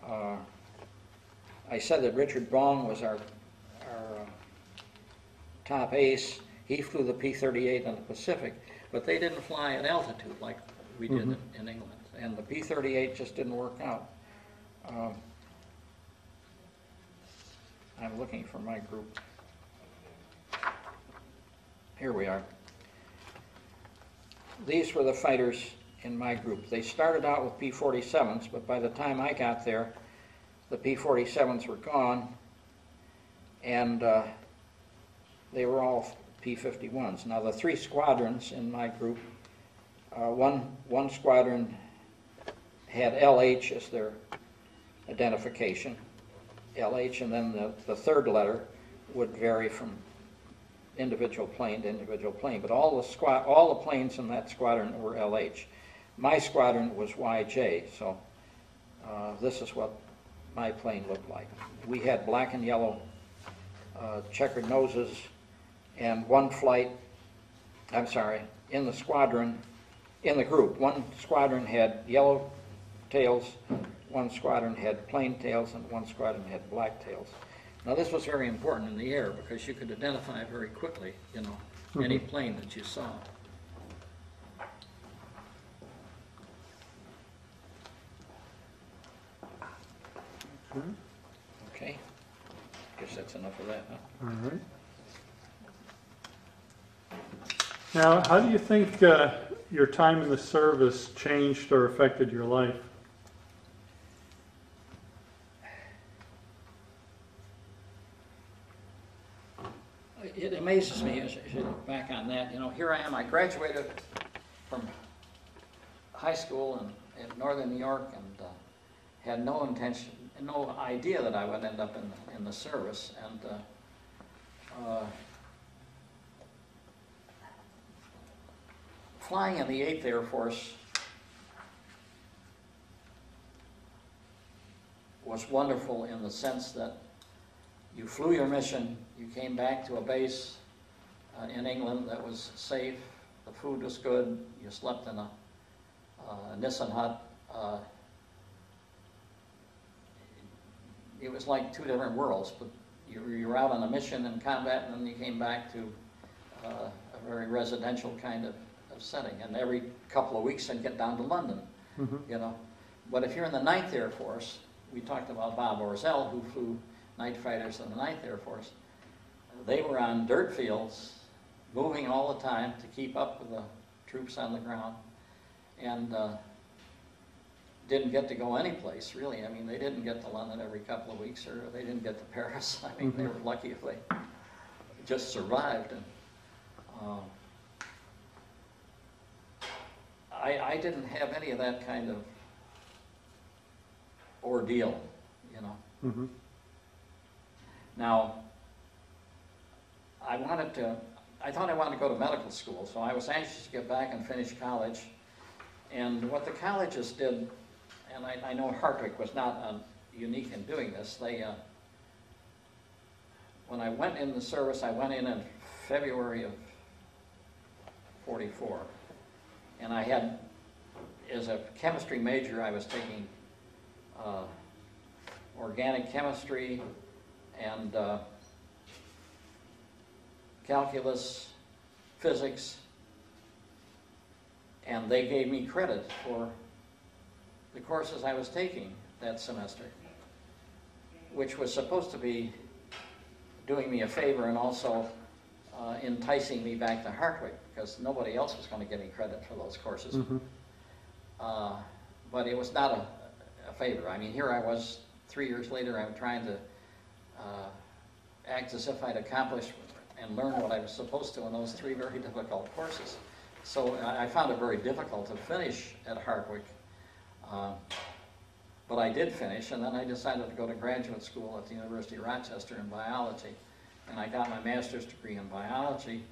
Uh, I said that Richard Bong was our, our uh, top ace. He flew the P-38 in the Pacific, but they didn't fly at altitude like we did in in England. And the P-38 just didn't work out. Um, I'm looking for my group. Here we are. These were the fighters in my group. They started out with P-47s, but by the time I got there, the P-47s were gone, and uh, they were all P-51s. Now, the three squadrons in my group, uh, one, one squadron had LH as their identification, LH, and then the, the third letter would vary from individual plane to individual plane, but all the squad, all the planes in that squadron were LH. My squadron was YJ, so uh, this is what my plane looked like. We had black and yellow uh, checkered noses, and one flight, I'm sorry, in the squadron, in the group, one squadron had yellow tails, one squadron had plain tails, and one squadron had black tails. Now, this was very important in the air because you could identify very quickly, you know, any plane that you saw. Okay, I guess that's enough of that, huh? All right. Now, how do you think uh, your time in the service changed or affected your life? It amazes me, as you look back on that, you know, here I am, I graduated from high school in, in northern New York and uh, had no intention, no idea that I would end up in, the- in the service, and uh, uh, flying in the 8th Air Force was wonderful in the sense that you flew your mission, you came back to a base uh, in England that was safe, the food was good, you slept in a, uh, a Nissen hut. Uh, it was like two different worlds, but you were, you were out on a mission in combat and then you came back to uh, a very residential kind of, of setting. And every couple of weeks I'd get down to London, Mhm. you know. But if you're in the Ninth Air Force, we talked about Bob Orzel, who flew night fighters in the Ninth Air Force. They were on dirt fields, moving all the time to keep up with the troops on the ground, and uh, didn't get to go anyplace really. I mean, they didn't get to London every couple of weeks, or they didn't get to Paris. I mean, they were lucky if they just survived. And um, I, I didn't have any of that kind of ordeal, you know. Mhm. Now, I wanted to, I thought I wanted to go to medical school, so I was anxious to get back and finish college. And what the colleges did, and I, I know Hartwick was not um, unique in doing this, they, uh, when I went in the service, I went in in February of 44. And I had, as a chemistry major, I was taking uh, organic chemistry and uh, calculus, physics, and they gave me credit for the courses I was taking that semester, which was supposed to be doing me a favor and also uh, enticing me back to Hartwick, because nobody else was going to give me credit for those courses. Mhm. Uh, But it was not a, a favor. I mean, here I was, three years later, I'm trying to uh, act as if I'd accomplished and learned what I was supposed to in those three very difficult courses. So I I found it very difficult to finish at Hartwick. Uh, But I did finish, and then I decided to go to graduate school at the University of Rochester in biology. And I got my master's degree in biology.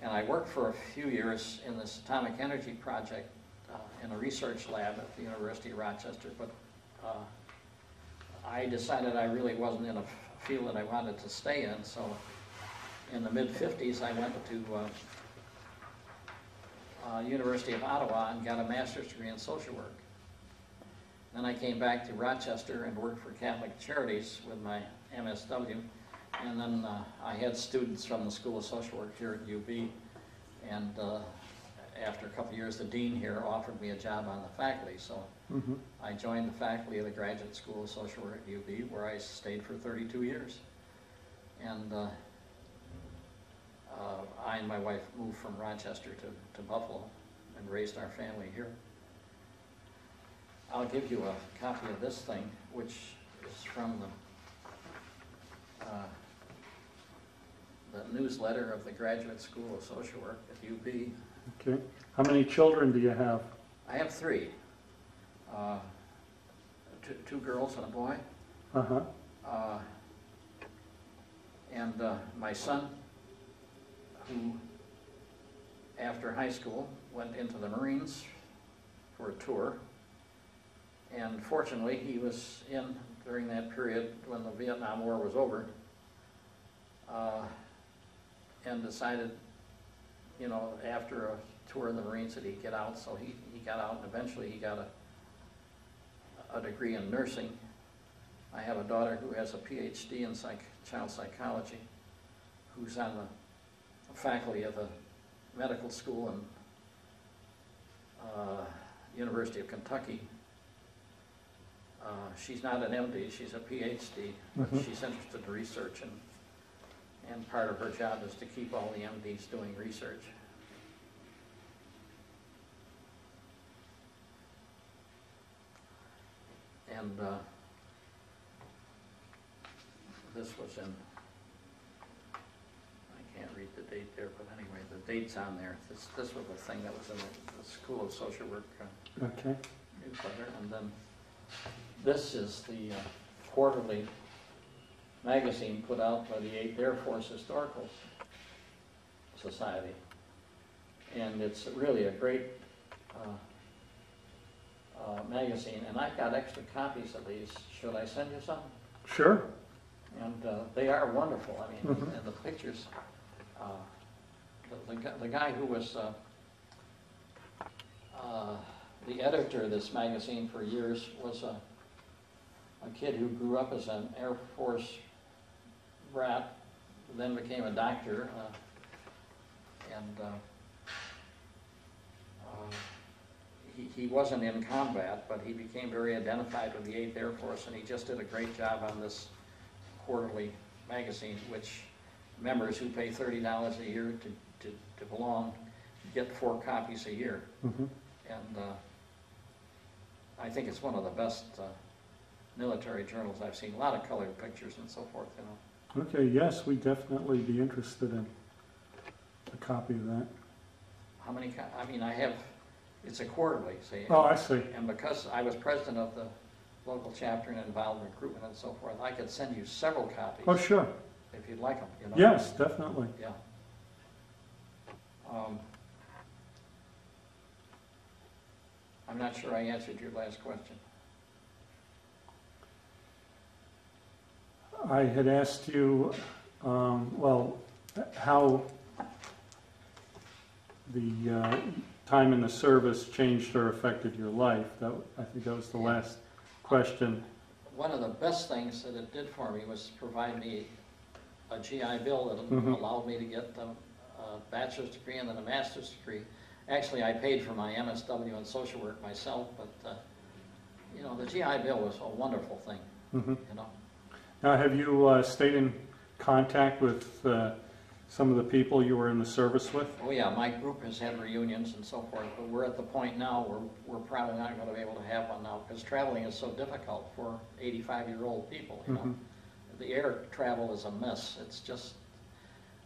And I worked for a few years in this atomic energy project uh, in a research lab at the University of Rochester. But uh, I decided I really wasn't in a field that I wanted to stay in. So in the mid-50s, I went to uh, uh, University of Ottawa and got a master's degree in social work. Then I came back to Rochester and worked for Catholic Charities with my MSW. And then uh, I had students from the School of Social Work here at UB. And uh, after a couple years, the dean here offered me a job on the faculty. So Mhm. I joined the faculty of the Graduate School of Social Work at UB, where I stayed for 32 years. And uh, uh, I and my wife moved from Rochester to, to Buffalo and raised our family here. I'll give you a copy of this thing, which is from the, uh, the newsletter of the Graduate School of Social Work at UB. Okay. How many children do you have? I have three, uh, two, two girls and a boy. Uh-huh. Uh, And uh, my son, who, after high school, went into the Marines for a tour. And fortunately, he was in during that period when the Vietnam War was over. uh, And decided, you know, after a tour in the Marines that he'd get out, so he, he got out and eventually he got a, a degree in nursing. I have a daughter who has a PhD in psych, child psychology, who's on the faculty of the medical school in uh, University of Kentucky. Uh, she's not an MD, she's a PhD, but Mhm. she's interested in research and, and part of her job is to keep all the MDs doing research. And uh, this was in, I can't read the date there, but anyway, the date's on there. This, this was the thing that was in the, the School of Social Work uh, Okay. newsletter. And then this is the uh, quarterly magazine put out by the Eighth Air Force Historical Society. And it's really a great uh, uh, magazine, and I've got extra copies of these. Should I send you some? Sure. And uh, they are wonderful. I mean, Mhm. and the pictures. Uh, the, the, the guy who was uh, uh, the editor of this magazine for years was a, a kid who grew up as an Air Force brat, then became a doctor, uh, and uh, uh, he, he wasn't in combat, but he became very identified with the 8th Air Force, and he just did a great job on this quarterly magazine, which members who pay thirty dollars a year to, to, to belong get four copies a year. Mhm. And uh, I think it's one of the best uh, military journals I've seen. A lot of colored pictures and so forth, you know. Okay, yes, we'd definitely be interested in a copy of that. How many, co- I mean, I have, it's a quarterly, see. Oh, I see. And because I was president of the local chapter and involved in recruitment and so forth. I could send you several copies Oh, sure. if you'd like them, you know. Yes, definitely. Yeah. Um, I'm not sure I answered your last question. I had asked you, um, well, how the uh, time in the service changed or affected your life. That, I think that was the last question. One of the best things that it did for me was provide me a GI Bill that Mhm. allowed me to get the uh, bachelor's degree and then a master's degree. Actually, I paid for my MSW in social work myself, but, uh, you know, the GI Bill was a wonderful thing, Mhm. you know. Now, have you uh, stayed in contact with uh, some of the people you were in the service with? Oh, yeah, my group has had reunions and so forth, but we're at the point now where we're probably not gonna be able to have one now, because traveling is so difficult for eighty-five-year-old people, you know? Mhm. The air travel is a mess, it's just,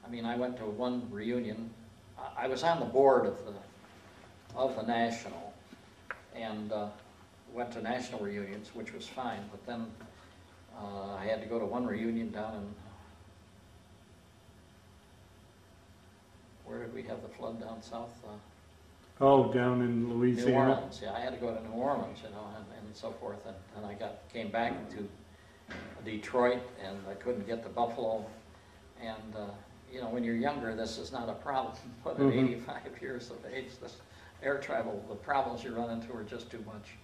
I mean, I went to one reunion, I, I was on the board of the, of the National, and, uh, went to national reunions, which was fine, but then, uh, I had to go to one reunion down in, where did we have the flood down south? Uh, Oh, down in New Louisiana? Orleans, yeah, I had to go to New Orleans, you know, and, and so forth, and, and I got, came back to Detroit, and I couldn't get to Buffalo, and, uh, you know, when you're younger, this is not a problem, but at Mhm. eighty-five years of age, this air travel, the problems you run into are just too much.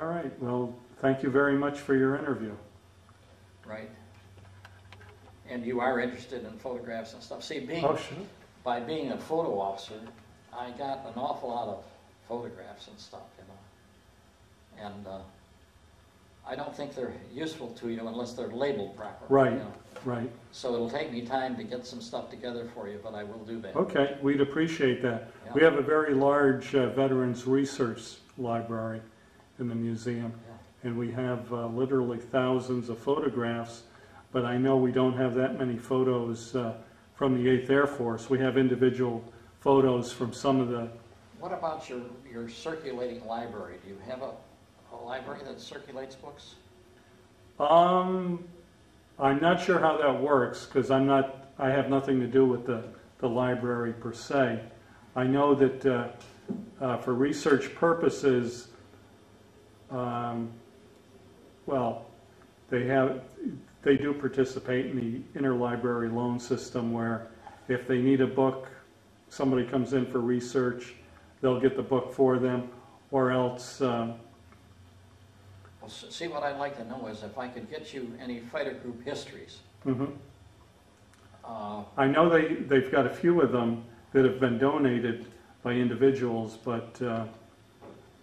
All right, well, thank you very much for your interview. Right. And you are interested in photographs and stuff. See, being, Oh, sure. by being a photo officer, I got an awful lot of photographs and stuff, you know. And uh, I don't think they're useful to you unless they're labeled properly. Right. you know. Right. So it'll take me time to get some stuff together for you, but I will do that. Okay, we'd appreciate that. We have a very large uh, Veterans Research Library in the museum, Yeah. And we have uh, literally thousands of photographs, but I know we don't have that many photos uh, from the 8th Air Force. We have individual photos from some of the, What about your, your circulating library? Do you have a, a library that circulates books? um, I'm not sure how that works, because I'm not, I have nothing to do with the, the library per se. I know that uh, uh, for research purposes, um, well, they have, they do participate in the interlibrary loan system where if they need a book, somebody comes in for research, they'll get the book for them, or else, um, Well, see, what I'd like to know is if I could get you any fighter group histories. mhm. Uh, I know they, they've got a few of them that have been donated by individuals, but uh,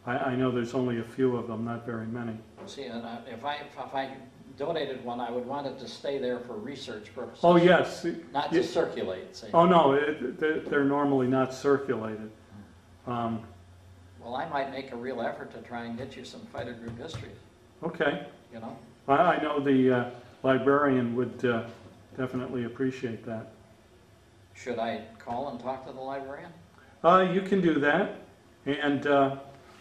I, I know there's only a few of them, not very many. See, and I- if I, if I donated one, I would want it to stay there for research purposes. Oh, yes. Not to circulate, see. Oh, no, it- they're they're normally not circulated. Um, Well, I might make a real effort to try and get you some fighter group histories, Okay. you know? I, I know the uh, librarian would uh, definitely appreciate that. Should I call and talk to the librarian? Uh, You can do that, and, uh,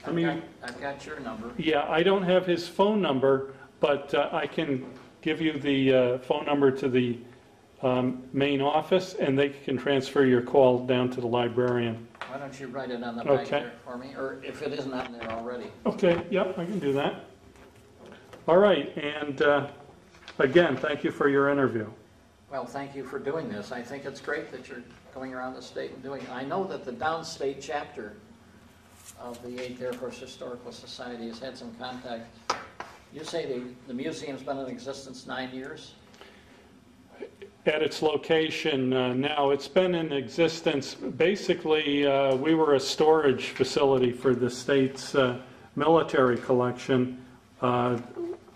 I I've mean... got, I've got your number. Yeah, I don't have his phone number, but uh, I can give you the uh, phone number to the um, main office, and they can transfer your call down to the librarian. Why don't you write it on the back Okay. there for me, or if it isn't on there already? Okay, yep, I can do that. All right, and uh, again, thank you for your interview. Well, thank you for doing this. I think it's great that you're going around the state and doing it. I know that the downstate chapter of the 8th Air Force Historical Society has had some contact. You say the, the museum's been in existence nine years? At its location uh, now, it's been in existence, basically, uh, we were a storage facility for the state's uh, military collection. Uh,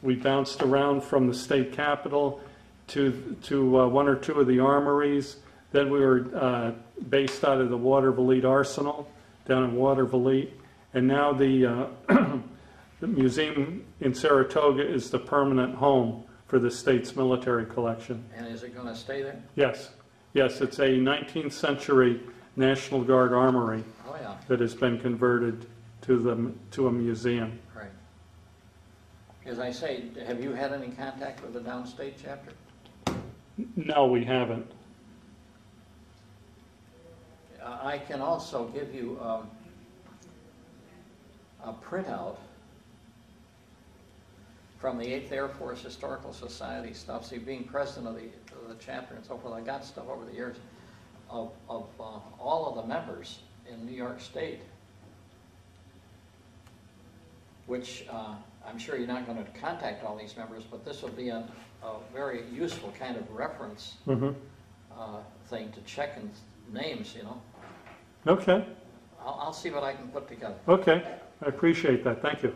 We bounced around from the state capitol to, to uh, one or two of the armories. Then we were uh, based out of the Watervliet Arsenal down in Watervliet. And now the, uh, the museum in Saratoga is the permanent home for the state's military collection. And is it going to stay there? Yes, yes, it's a 19th century National Guard armory Oh, yeah, that has been converted to the, to a museum. right. As I say, have you had any contact with the downstate chapter? No, we haven't. Uh, I can also give you um, a printout from the 8th Air Force Historical Society stuff. See, being president of the, of the chapter and so forth, I got stuff over the years of, of uh, all of the members in New York State, which uh, I'm sure you're not going to contact all these members, but this will be a, a very useful kind of reference Mhm. uh, thing to check in names, you know. Okay, I'll, I'll see what I can put together. okay, I appreciate that, thank you.